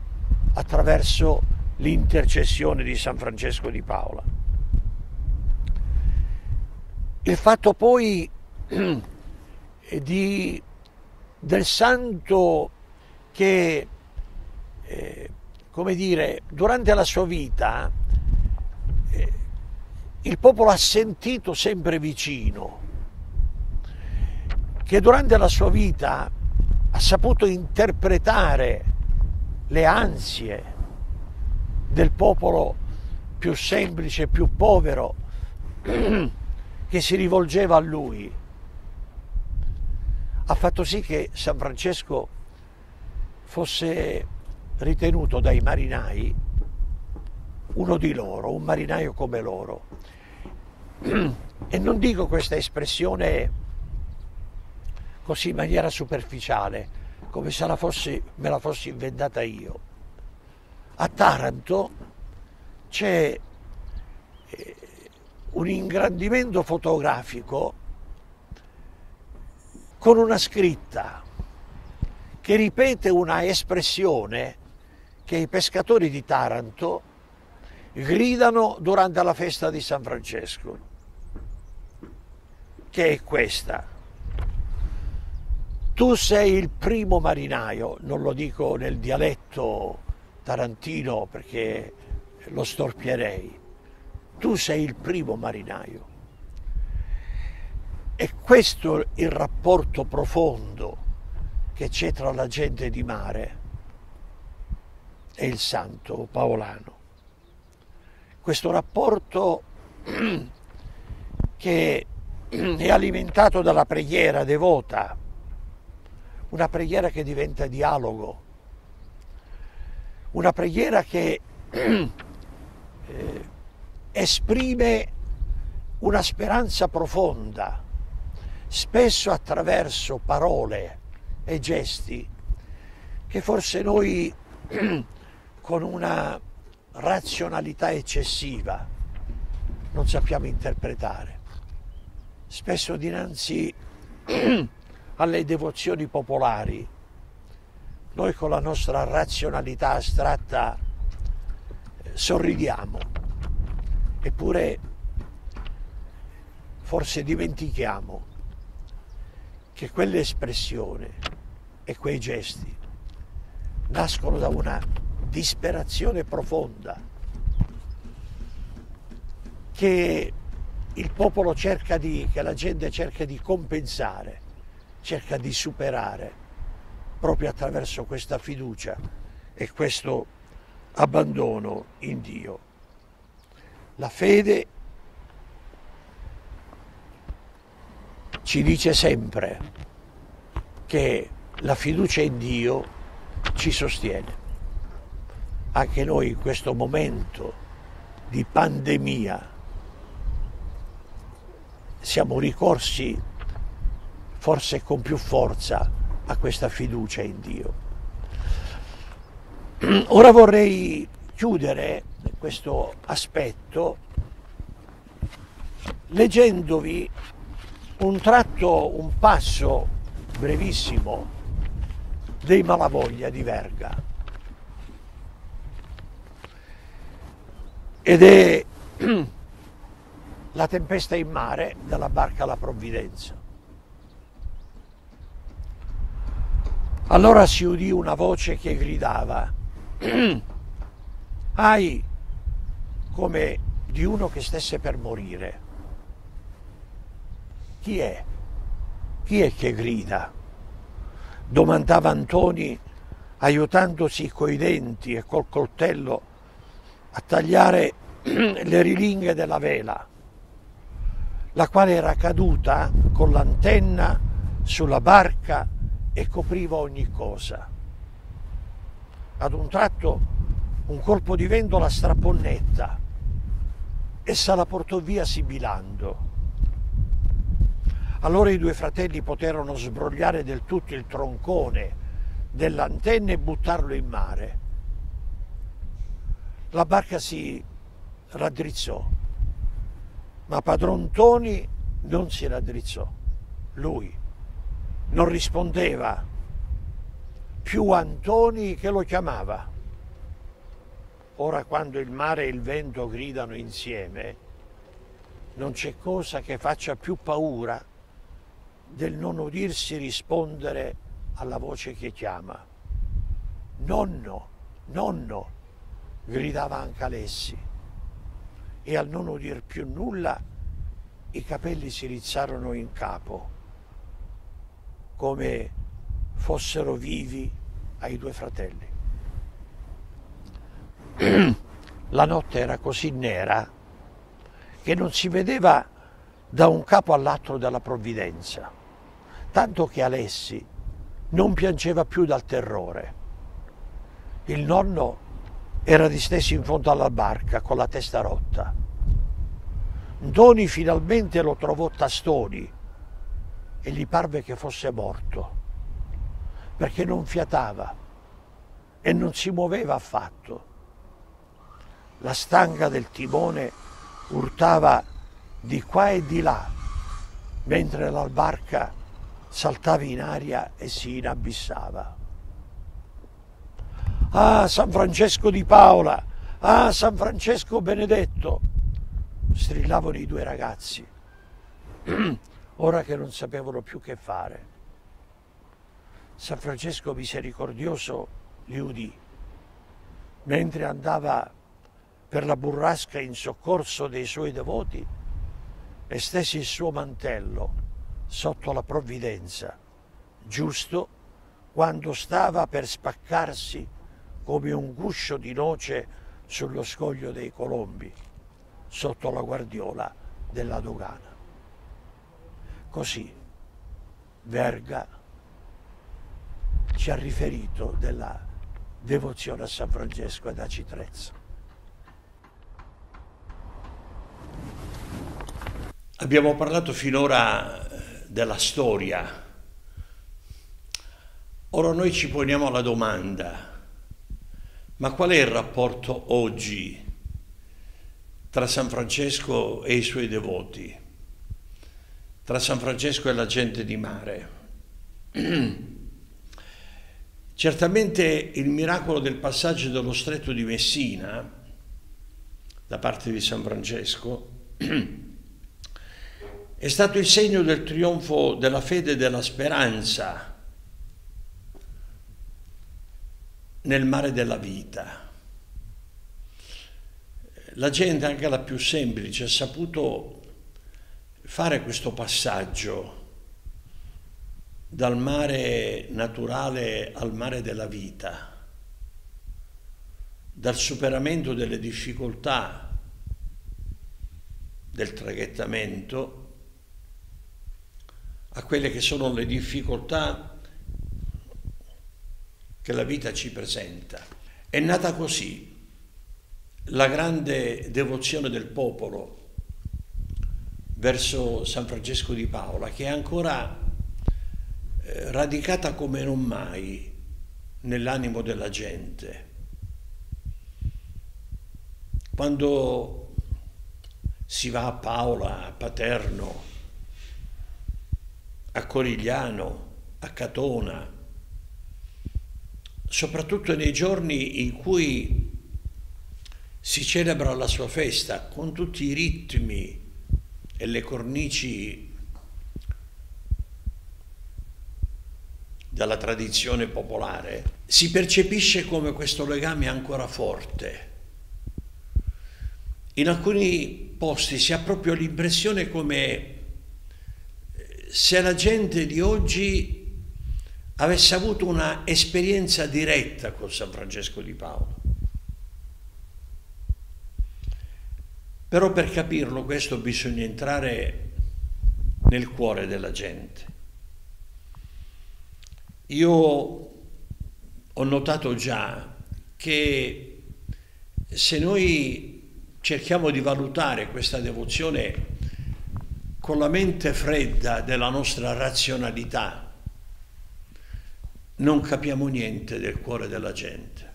attraverso l'intercessione di San Francesco di Paola. Il fatto poi di, del santo che, eh, come dire, durante la sua vita il popolo ha sentito sempre vicino, che durante la sua vita ha saputo interpretare le ansie del popolo più semplice, più povero, che si rivolgeva a lui. Ha fatto sì che San Francesco fosse ritenuto dai marinai uno di loro, un marinaio come loro. E non dico questa espressione così in maniera superficiale, come se la fossi, me la fossi inventata io. A Taranto c'è eh, un ingrandimento fotografico con una scritta che ripete una espressione che i pescatori di Taranto gridano durante la festa di San Francesco, che è questa. Tu sei il primo marinaio, non lo dico nel dialetto tarantino perché lo storpierei, tu sei il primo marinaio. E questo è il rapporto profondo che c'è tra la gente di mare e il santo paolano questo rapporto che è alimentato dalla preghiera devota, una preghiera che diventa dialogo, una preghiera che eh, esprime una speranza profonda, spesso attraverso parole e gesti che forse noi con una razionalità eccessiva non sappiamo interpretare. Spesso dinanzi alle devozioni popolari, noi con la nostra razionalità astratta eh, sorridiamo, eppure forse dimentichiamo che quell'espressione e quei gesti nascono da una disperazione profonda che il popolo cerca di, che la gente cerca di compensare, cerca di superare proprio attraverso questa fiducia e questo abbandono in Dio. La fede ci dice sempre che la fiducia in Dio ci sostiene. Anche noi in questo momento di pandemia siamo ricorsi forse con più forza a questa fiducia in Dio. Ora vorrei chiudere questo aspetto leggendovi un tratto, un passo brevissimo dei Malavoglia di Verga. Ed è la tempesta in mare dalla barca La Provvidenza. Allora si udì una voce che gridava, ai, come di uno che stesse per morire. Chi è? Chi è che grida? Domandava Antoni aiutandosi coi denti e col coltello a tagliare le rilinghe della vela, la quale era caduta con l'antenna sulla barca e copriva ogni cosa. Ad un tratto un colpo di vento la strappò netta, essa la portò via sibilando allora i due fratelli poterono sbrogliare del tutto il troncone dell'antenna e buttarlo in mare. La barca si raddrizzò, ma padron Toni non si raddrizzò. Lui non rispondeva più Antoni che lo chiamava. Ora quando il mare e il vento gridano insieme, non c'è cosa che faccia più paura del non udirsi rispondere alla voce che chiama. Nonno, nonno, gridava anche Alessi. E al non udir più nulla, i capelli si rizzarono in capo, come fossero vivi ai due fratelli. La notte era così nera che non si vedeva da un capo all'altro della provvidenza tanto che Alessi non piangeva più dal terrore. Il nonno era disteso in fondo alla barca con la testa rotta. Doni finalmente lo trovò tastoni e gli parve che fosse morto, perché non fiatava e non si muoveva affatto. La stanga del timone urtava di qua e di là, mentre la barca saltava in aria e si inabissava. Ah, San Francesco di Paola! Ah, San Francesco Benedetto! strillavano i due ragazzi, ora che non sapevano più che fare. San Francesco misericordioso li udì, mentre andava per la burrasca in soccorso dei suoi devoti e stese il suo mantello sotto la provvidenza, giusto quando stava per spaccarsi come un guscio di noce sullo scoglio dei Colombi, sotto la guardiola della dogana. Così Verga ci ha riferito della devozione a San Francesco ad Acitrezza. Abbiamo parlato finora eh, della storia. Ora noi ci poniamo la domanda, ma qual è il rapporto oggi tra San Francesco e i suoi devoti, tra San Francesco e la gente di mare? Certamente il miracolo del passaggio dello stretto di Messina da parte di San Francesco è stato il segno del trionfo della fede e della speranza nel mare della vita. La gente, anche la più semplice, ha saputo fare questo passaggio dal mare naturale al mare della vita, dal superamento delle difficoltà del traghettamento a quelle che sono le difficoltà che la vita ci presenta. È nata così la grande devozione del popolo verso San Francesco di Paola, che è ancora eh, radicata come non mai nell'animo della gente. Quando si va a Paola, a Paterno, a Corigliano, a Catona, soprattutto nei giorni in cui si celebra la sua festa con tutti i ritmi e le cornici della tradizione popolare, si percepisce come questo legame è ancora forte. In alcuni posti si ha proprio l'impressione come se la gente di oggi avesse avuto una esperienza diretta con San Francesco di Paolo. Però per capirlo questo bisogna entrare nel cuore della gente. Io ho notato già che se noi cerchiamo di valutare questa devozione con la mente fredda della nostra razionalità non capiamo niente del cuore della gente.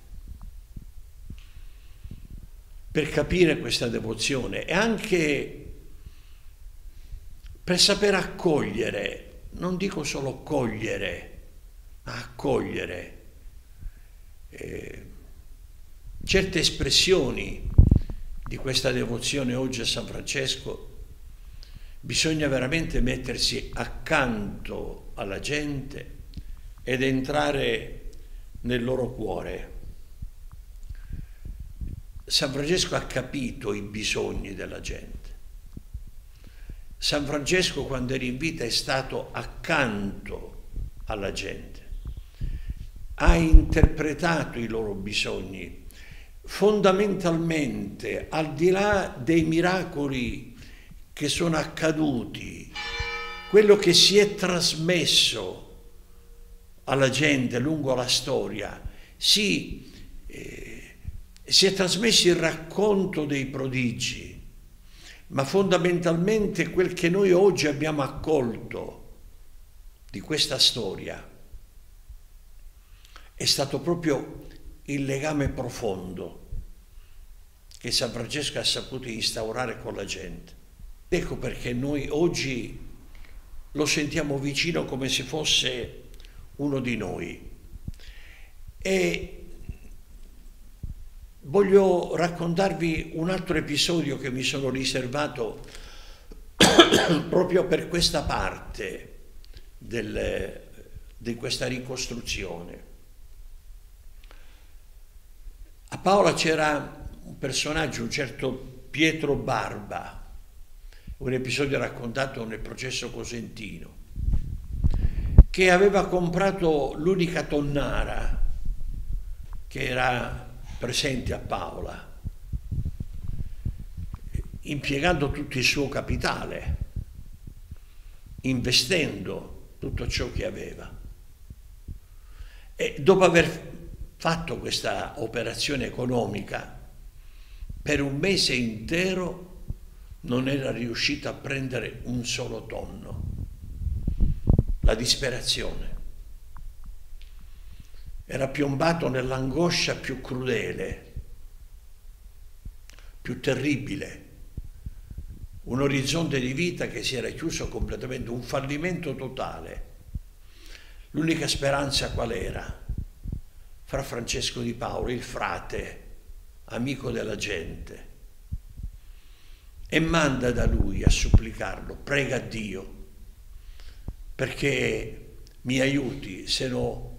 Per capire questa devozione e anche per saper accogliere, non dico solo cogliere, ma accogliere eh, certe espressioni di questa devozione oggi a San Francesco Bisogna veramente mettersi accanto alla gente ed entrare nel loro cuore. San Francesco ha capito i bisogni della gente. San Francesco quando era in vita è stato accanto alla gente, ha interpretato i loro bisogni. Fondamentalmente, al di là dei miracoli che sono accaduti, quello che si è trasmesso alla gente lungo la storia, si, eh, si è trasmesso il racconto dei prodigi, ma fondamentalmente quel che noi oggi abbiamo accolto di questa storia è stato proprio il legame profondo che San Francesco ha saputo instaurare con la gente. Ecco perché noi oggi lo sentiamo vicino come se fosse uno di noi. E voglio raccontarvi un altro episodio che mi sono riservato proprio per questa parte del, di questa ricostruzione. A Paola c'era un personaggio, un certo Pietro Barba, un episodio raccontato nel processo cosentino, che aveva comprato l'unica tonnara che era presente a Paola, impiegando tutto il suo capitale. investendo tutto ciò che aveva. E dopo aver fatto questa operazione economica, per un mese intero non era riuscito a prendere un solo tonno. La disperazione. Era piombato nell'angoscia più crudele, più terribile, un orizzonte di vita che si era chiuso completamente, un fallimento totale. L'unica speranza qual era? Fra Francesco di Paolo, il frate, amico della gente, e manda da lui a supplicarlo, prega Dio perché mi aiuti, se no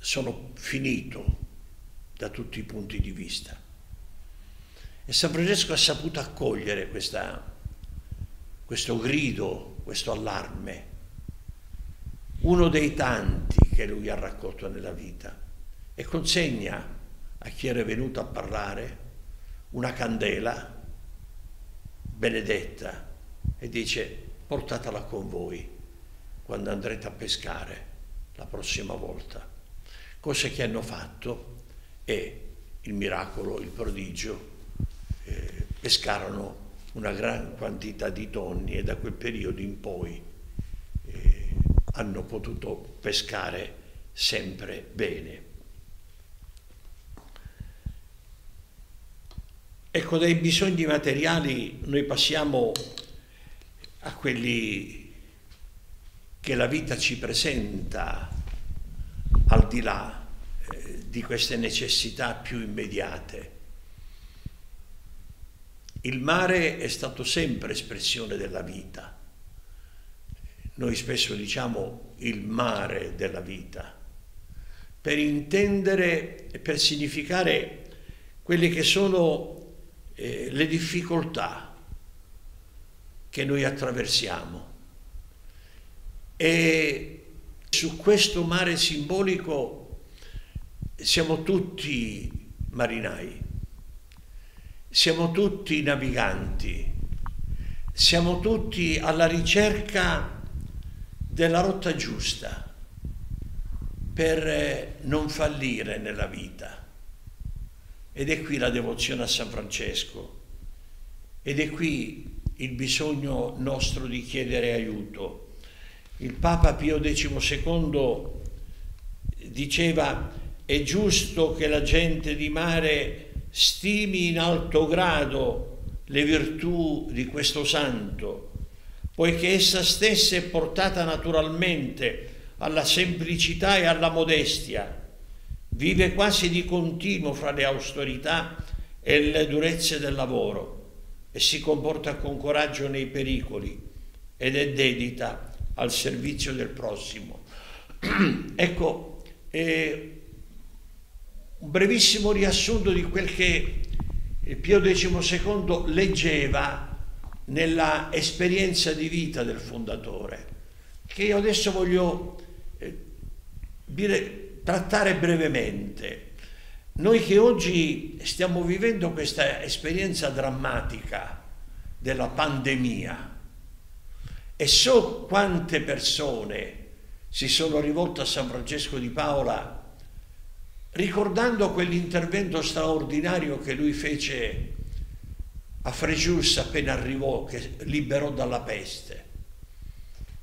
sono finito da tutti i punti di vista. E San Francesco ha saputo accogliere questa, questo grido, questo allarme, uno dei tanti che lui ha raccolto nella vita, e consegna a chi era venuto a parlare una candela benedetta e dice portatela con voi quando andrete a pescare la prossima volta. Cose che hanno fatto e il miracolo, il prodigio, eh, pescarono una gran quantità di tonni e da quel periodo in poi eh, hanno potuto pescare sempre bene. Ecco, dai bisogni materiali noi passiamo a quelli che la vita ci presenta al di là eh, di queste necessità più immediate. Il mare è stato sempre espressione della vita. Noi spesso diciamo il mare della vita, per intendere e per significare quelle che sono eh, le difficoltà che noi attraversiamo. E su questo mare simbolico siamo tutti marinai, siamo tutti naviganti, siamo tutti alla ricerca della rotta giusta per eh, non fallire nella vita. Ed è qui la devozione a San Francesco. Ed è qui il bisogno nostro di chiedere aiuto. Il Papa Pio XII diceva è giusto che la gente di mare stimi in alto grado le virtù di questo santo, poiché essa stessa è portata naturalmente alla semplicità e alla modestia. Vive quasi di continuo fra le austerità e le durezze del lavoro e si comporta con coraggio nei pericoli ed è dedita al servizio del prossimo. ecco, eh, un brevissimo riassunto di quel che Pio XII leggeva nella esperienza di vita del fondatore, che io adesso voglio eh, dire trattare brevemente. Noi che oggi stiamo vivendo questa esperienza drammatica della pandemia e so quante persone si sono rivolte a San Francesco di Paola ricordando quell'intervento straordinario che lui fece a Frejus appena arrivò, che liberò dalla peste.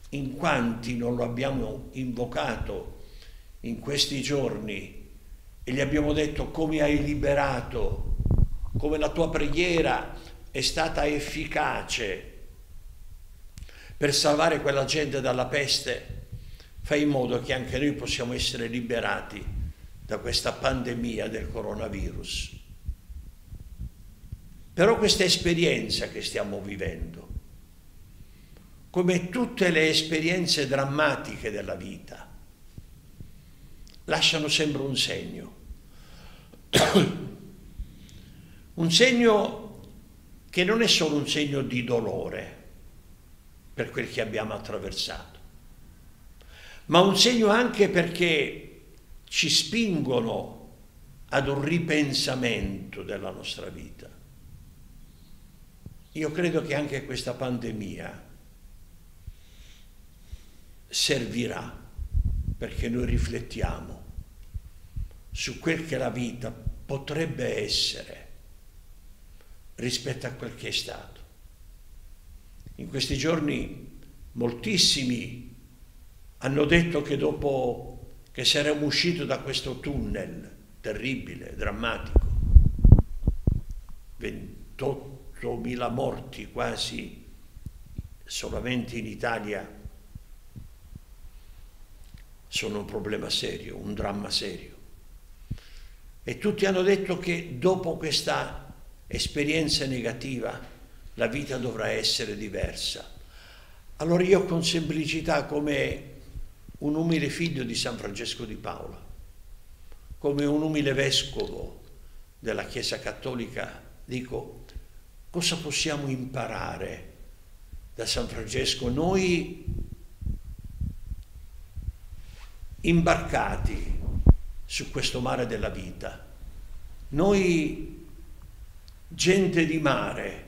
In quanti non lo abbiamo invocato in questi giorni e gli abbiamo detto come hai liberato, come la tua preghiera è stata efficace per salvare quella gente dalla peste, fai in modo che anche noi possiamo essere liberati da questa pandemia del coronavirus. Però questa esperienza che stiamo vivendo, come tutte le esperienze drammatiche della vita, lasciano sempre un segno. un segno che non è solo un segno di dolore per quel che abbiamo attraversato, ma un segno anche perché ci spingono ad un ripensamento della nostra vita. Io credo che anche questa pandemia servirà perché noi riflettiamo su quel che la vita potrebbe essere rispetto a quel che è stato. In questi giorni moltissimi hanno detto che dopo che saremmo usciti da questo tunnel terribile, drammatico, 28.000 morti quasi solamente in Italia, sono un problema serio, un dramma serio. E tutti hanno detto che dopo questa esperienza negativa la vita dovrà essere diversa. Allora io con semplicità come un umile figlio di San Francesco di Paola, come un umile vescovo della Chiesa Cattolica, dico cosa possiamo imparare da San Francesco noi imbarcati su questo mare della vita. Noi, gente di mare,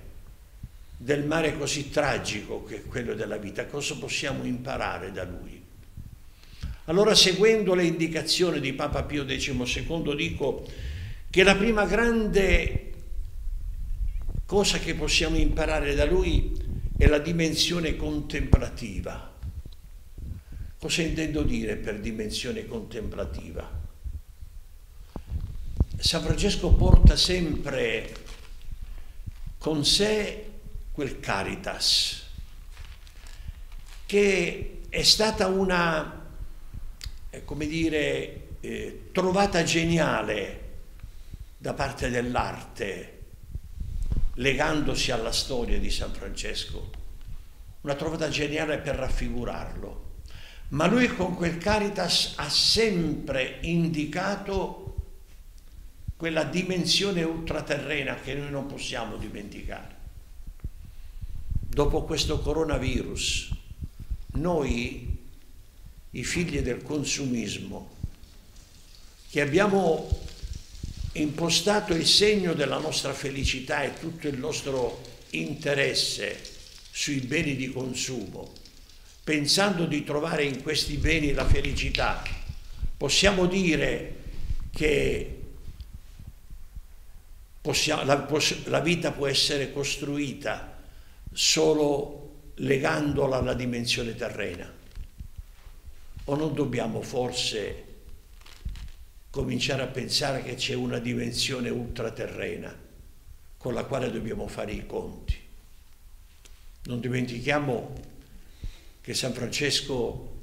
del mare così tragico che è quello della vita, cosa possiamo imparare da lui? Allora, seguendo le indicazioni di Papa Pio XII, dico che la prima grande cosa che possiamo imparare da lui è la dimensione contemplativa. Cosa intendo dire per dimensione contemplativa? San Francesco porta sempre con sé quel caritas, che è stata una, eh, come dire, eh, trovata geniale da parte dell'arte, legandosi alla storia di San Francesco, una trovata geniale per raffigurarlo. Ma lui con quel caritas ha sempre indicato quella dimensione ultraterrena che noi non possiamo dimenticare. Dopo questo coronavirus, noi, i figli del consumismo, che abbiamo impostato il segno della nostra felicità e tutto il nostro interesse sui beni di consumo, pensando di trovare in questi beni la felicità, possiamo dire che possiamo, la, la vita può essere costruita solo legandola alla dimensione terrena? O non dobbiamo forse cominciare a pensare che c'è una dimensione ultraterrena con la quale dobbiamo fare i conti? Non dimentichiamo che San Francesco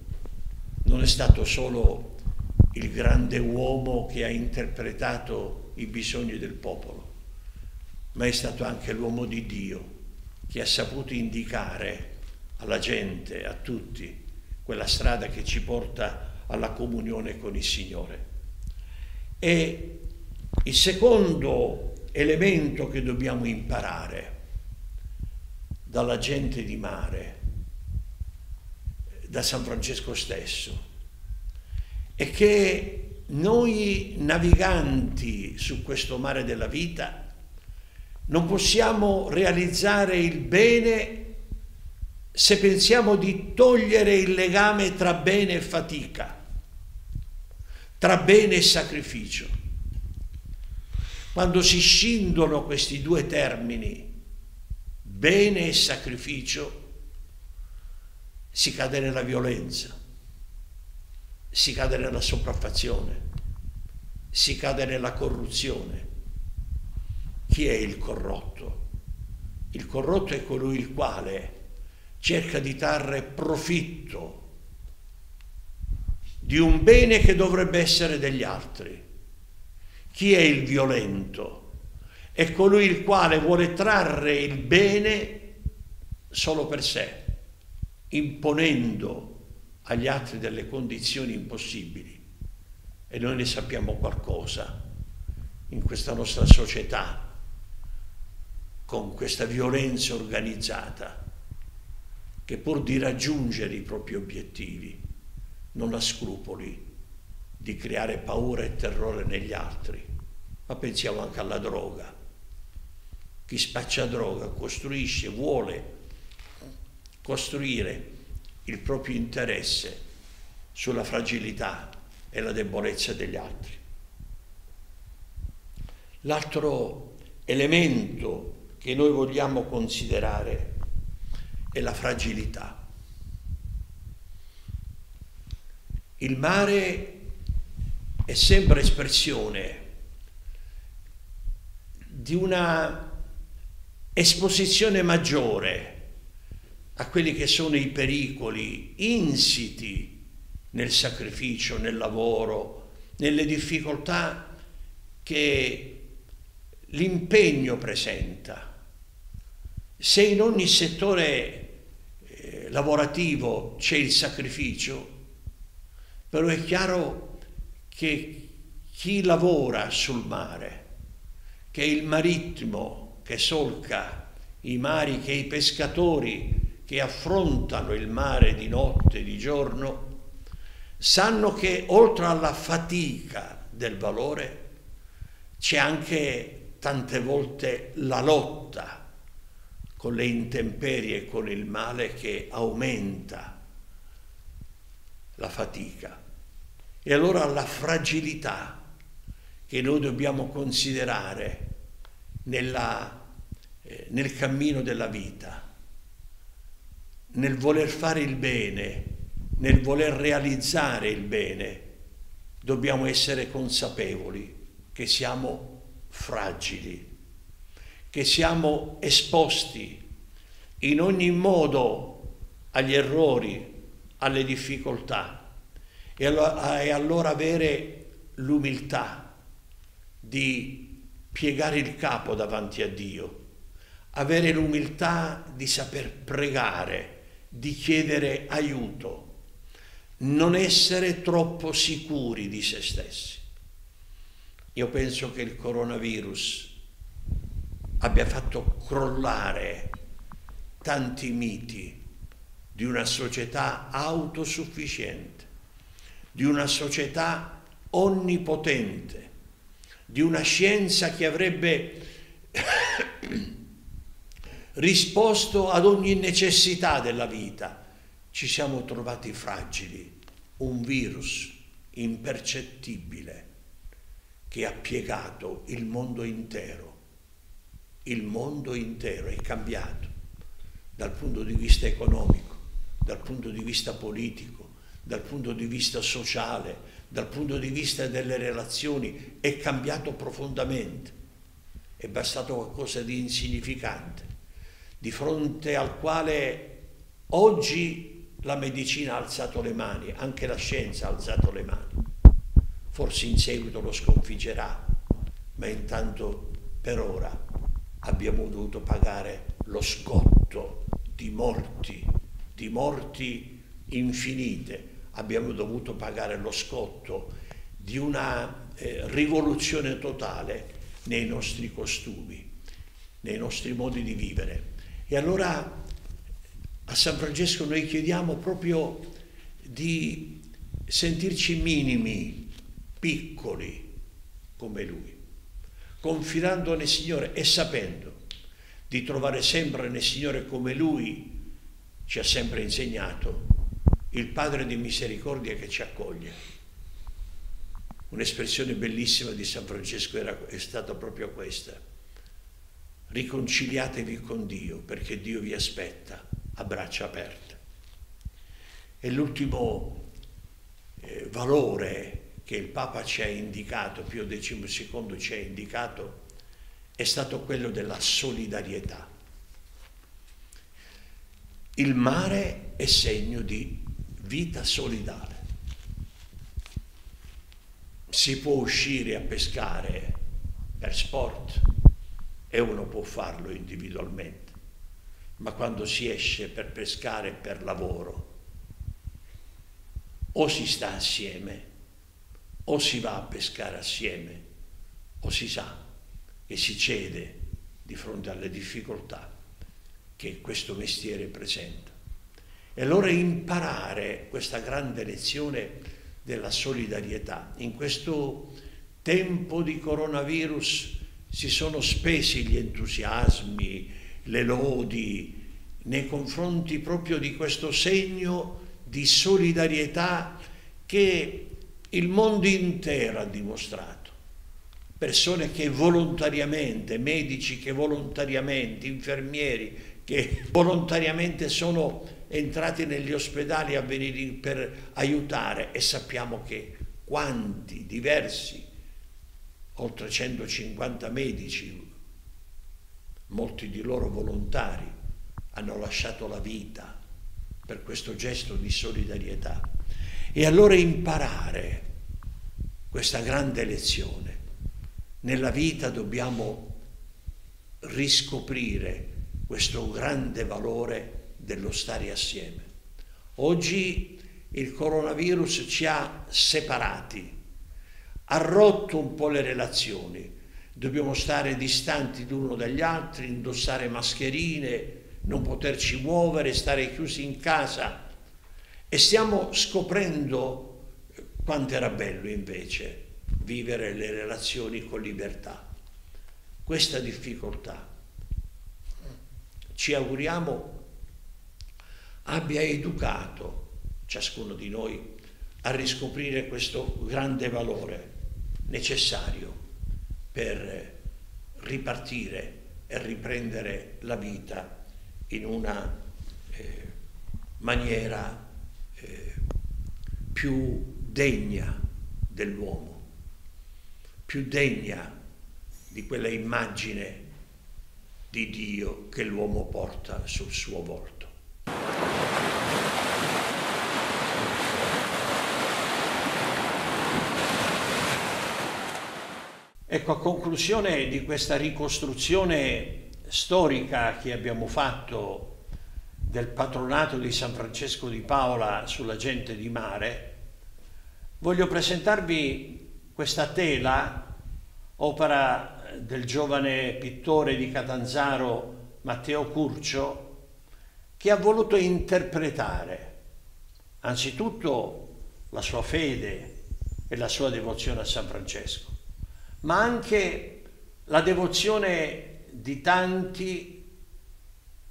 non è stato solo il grande uomo che ha interpretato i bisogni del popolo, ma è stato anche l'uomo di Dio che ha saputo indicare alla gente, a tutti, quella strada che ci porta alla comunione con il Signore. E il secondo elemento che dobbiamo imparare dalla gente di mare, da San Francesco stesso, è che noi naviganti su questo mare della vita non possiamo realizzare il bene se pensiamo di togliere il legame tra bene e fatica, tra bene e sacrificio. Quando si scindono questi due termini, bene e sacrificio, si cade nella violenza, si cade nella sopraffazione, si cade nella corruzione chi è il corrotto? Il corrotto è colui il quale cerca di trarre profitto di un bene che dovrebbe essere degli altri. Chi è il violento? È colui il quale vuole trarre il bene solo per sé, imponendo agli altri delle condizioni impossibili. E noi ne sappiamo qualcosa in questa nostra società con questa violenza organizzata che pur di raggiungere i propri obiettivi non ha scrupoli di creare paura e terrore negli altri. Ma pensiamo anche alla droga. Chi spaccia droga costruisce, vuole costruire il proprio interesse sulla fragilità e la debolezza degli altri. L'altro elemento che noi vogliamo considerare è la fragilità. Il mare è sempre espressione di una esposizione maggiore a quelli che sono i pericoli insiti nel sacrificio, nel lavoro, nelle difficoltà che l'impegno presenta. Se in ogni settore eh, lavorativo c'è il sacrificio, però è chiaro che chi lavora sul mare, che il marittimo che solca i mari, che i pescatori che affrontano il mare di notte di giorno, sanno che oltre alla fatica del valore c'è anche tante volte la lotta con le intemperie e con il male che aumenta la fatica. E allora la fragilità che noi dobbiamo considerare nella, eh, nel cammino della vita nel voler fare il bene, nel voler realizzare il bene, dobbiamo essere consapevoli che siamo fragili, che siamo esposti in ogni modo agli errori, alle difficoltà e allora, e allora avere l'umiltà di piegare il capo davanti a Dio, avere l'umiltà di saper pregare di chiedere aiuto, non essere troppo sicuri di se stessi. Io penso che il coronavirus abbia fatto crollare tanti miti di una società autosufficiente, di una società onnipotente, di una scienza che avrebbe risposto ad ogni necessità della vita. Ci siamo trovati fragili, un virus impercettibile che ha piegato il mondo intero. Il mondo intero è cambiato dal punto di vista economico, dal punto di vista politico, dal punto di vista sociale, dal punto di vista delle relazioni, è cambiato profondamente. È bastato qualcosa di insignificante di fronte al quale oggi la medicina ha alzato le mani, anche la scienza ha alzato le mani. Forse in seguito lo sconfiggerà, ma intanto per ora abbiamo dovuto pagare lo scotto di morti, di morti infinite. Abbiamo dovuto pagare lo scotto di una eh, rivoluzione totale nei nostri costumi, nei nostri modi di vivere. E allora a San Francesco noi chiediamo proprio di sentirci minimi, piccoli come Lui, confidando nel Signore e sapendo di trovare sempre nel Signore come Lui ci ha sempre insegnato, il Padre di misericordia che ci accoglie. Un'espressione bellissima di San Francesco era, è stata proprio questa riconciliatevi con Dio perché Dio vi aspetta a braccia aperte. E l'ultimo eh, valore che il Papa ci ha indicato, Pio XII ci ha indicato, è stato quello della solidarietà. Il mare è segno di vita solidale. Si può uscire a pescare per sport, e uno può farlo individualmente, ma quando si esce per pescare per lavoro, o si sta assieme, o si va a pescare assieme, o si sa che si cede di fronte alle difficoltà che questo mestiere presenta. E allora imparare questa grande lezione della solidarietà in questo tempo di coronavirus si sono spesi gli entusiasmi, le lodi nei confronti proprio di questo segno di solidarietà che il mondo intero ha dimostrato. Persone che volontariamente, medici che volontariamente, infermieri che volontariamente sono entrati negli ospedali a venire per aiutare e sappiamo che quanti diversi, oltre 150 medici, molti di loro volontari, hanno lasciato la vita per questo gesto di solidarietà. E allora imparare questa grande lezione. Nella vita dobbiamo riscoprire questo grande valore dello stare assieme. Oggi il coronavirus ci ha separati, ha rotto un po' le relazioni, dobbiamo stare distanti l'uno dagli altri, indossare mascherine, non poterci muovere, stare chiusi in casa e stiamo scoprendo quanto era bello invece vivere le relazioni con libertà. Questa difficoltà ci auguriamo abbia educato ciascuno di noi a riscoprire questo grande valore necessario per ripartire e riprendere la vita in una eh, maniera eh, più degna dell'uomo, più degna di quella immagine di Dio che l'uomo porta sul suo volto. Ecco, a conclusione di questa ricostruzione storica che abbiamo fatto del patronato di San Francesco di Paola sulla gente di mare, voglio presentarvi questa tela, opera del giovane pittore di Catanzaro Matteo Curcio, che ha voluto interpretare anzitutto la sua fede e la sua devozione a San Francesco, ma anche la devozione di tanti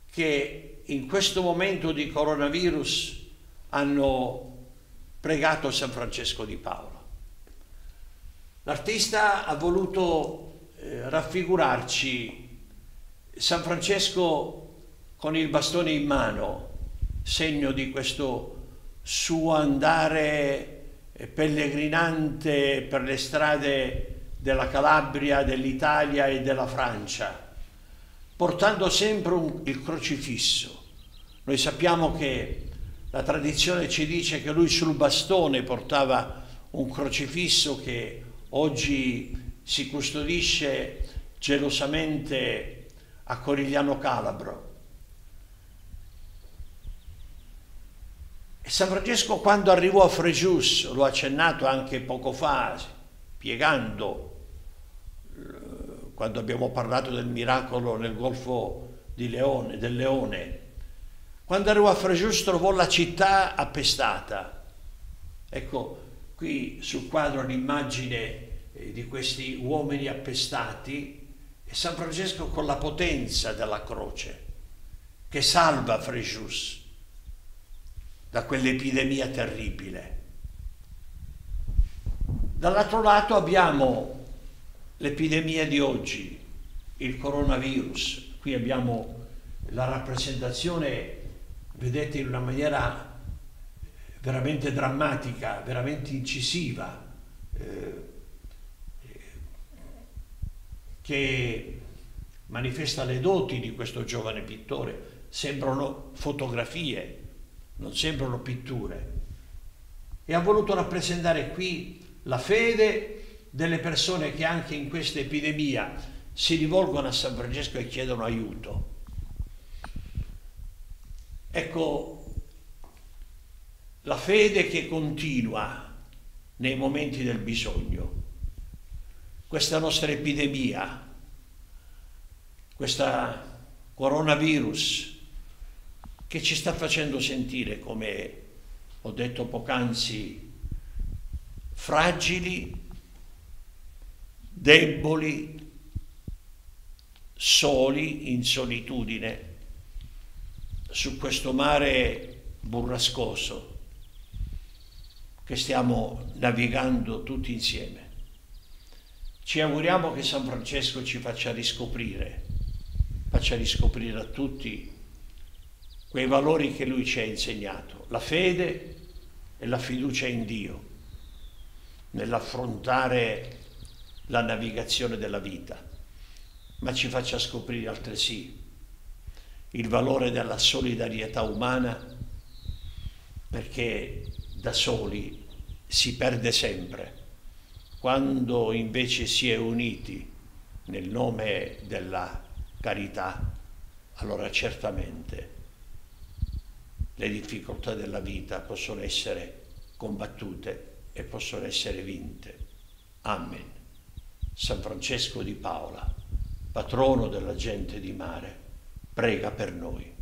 che in questo momento di coronavirus hanno pregato San Francesco di Paolo. L'artista ha voluto eh, raffigurarci San Francesco con il bastone in mano, segno di questo suo andare eh, pellegrinante per le strade della Calabria, dell'Italia e della Francia, portando sempre un, il crocifisso. Noi sappiamo che la tradizione ci dice che lui sul bastone portava un crocifisso che oggi si custodisce gelosamente a Corigliano Calabro. E San Francesco quando arrivò a Frejus, l'ho accennato anche poco fa, spiegando, eh, quando abbiamo parlato del miracolo nel Golfo di Leone, del Leone, quando arrivò a Frejus trovò la città appestata. Ecco, qui sul quadro l'immagine eh, di questi uomini appestati è San Francesco con la potenza della croce che salva Frejus da quell'epidemia terribile. Dall'altro lato abbiamo l'epidemia di oggi, il coronavirus. Qui abbiamo la rappresentazione, vedete, in una maniera veramente drammatica, veramente incisiva. Eh, che manifesta le doti di questo giovane pittore. Sembrano fotografie, non sembrano pitture. E ha voluto rappresentare qui la fede delle persone che anche in questa epidemia si rivolgono a San Francesco e chiedono aiuto. Ecco, la fede che continua nei momenti del bisogno. Questa nostra epidemia, questa coronavirus che ci sta facendo sentire, come ho detto poc'anzi, fragili, deboli, soli, in solitudine, su questo mare burrascoso che stiamo navigando tutti insieme. Ci auguriamo che San Francesco ci faccia riscoprire, faccia riscoprire a tutti quei valori che lui ci ha insegnato, la fede e la fiducia in Dio, nell'affrontare la navigazione della vita, ma ci faccia scoprire altresì il valore della solidarietà umana, perché da soli si perde sempre, quando invece si è uniti nel nome della carità, allora certamente le difficoltà della vita possono essere combattute e possono essere vinte. Amen. San Francesco di Paola, patrono della gente di mare, prega per noi.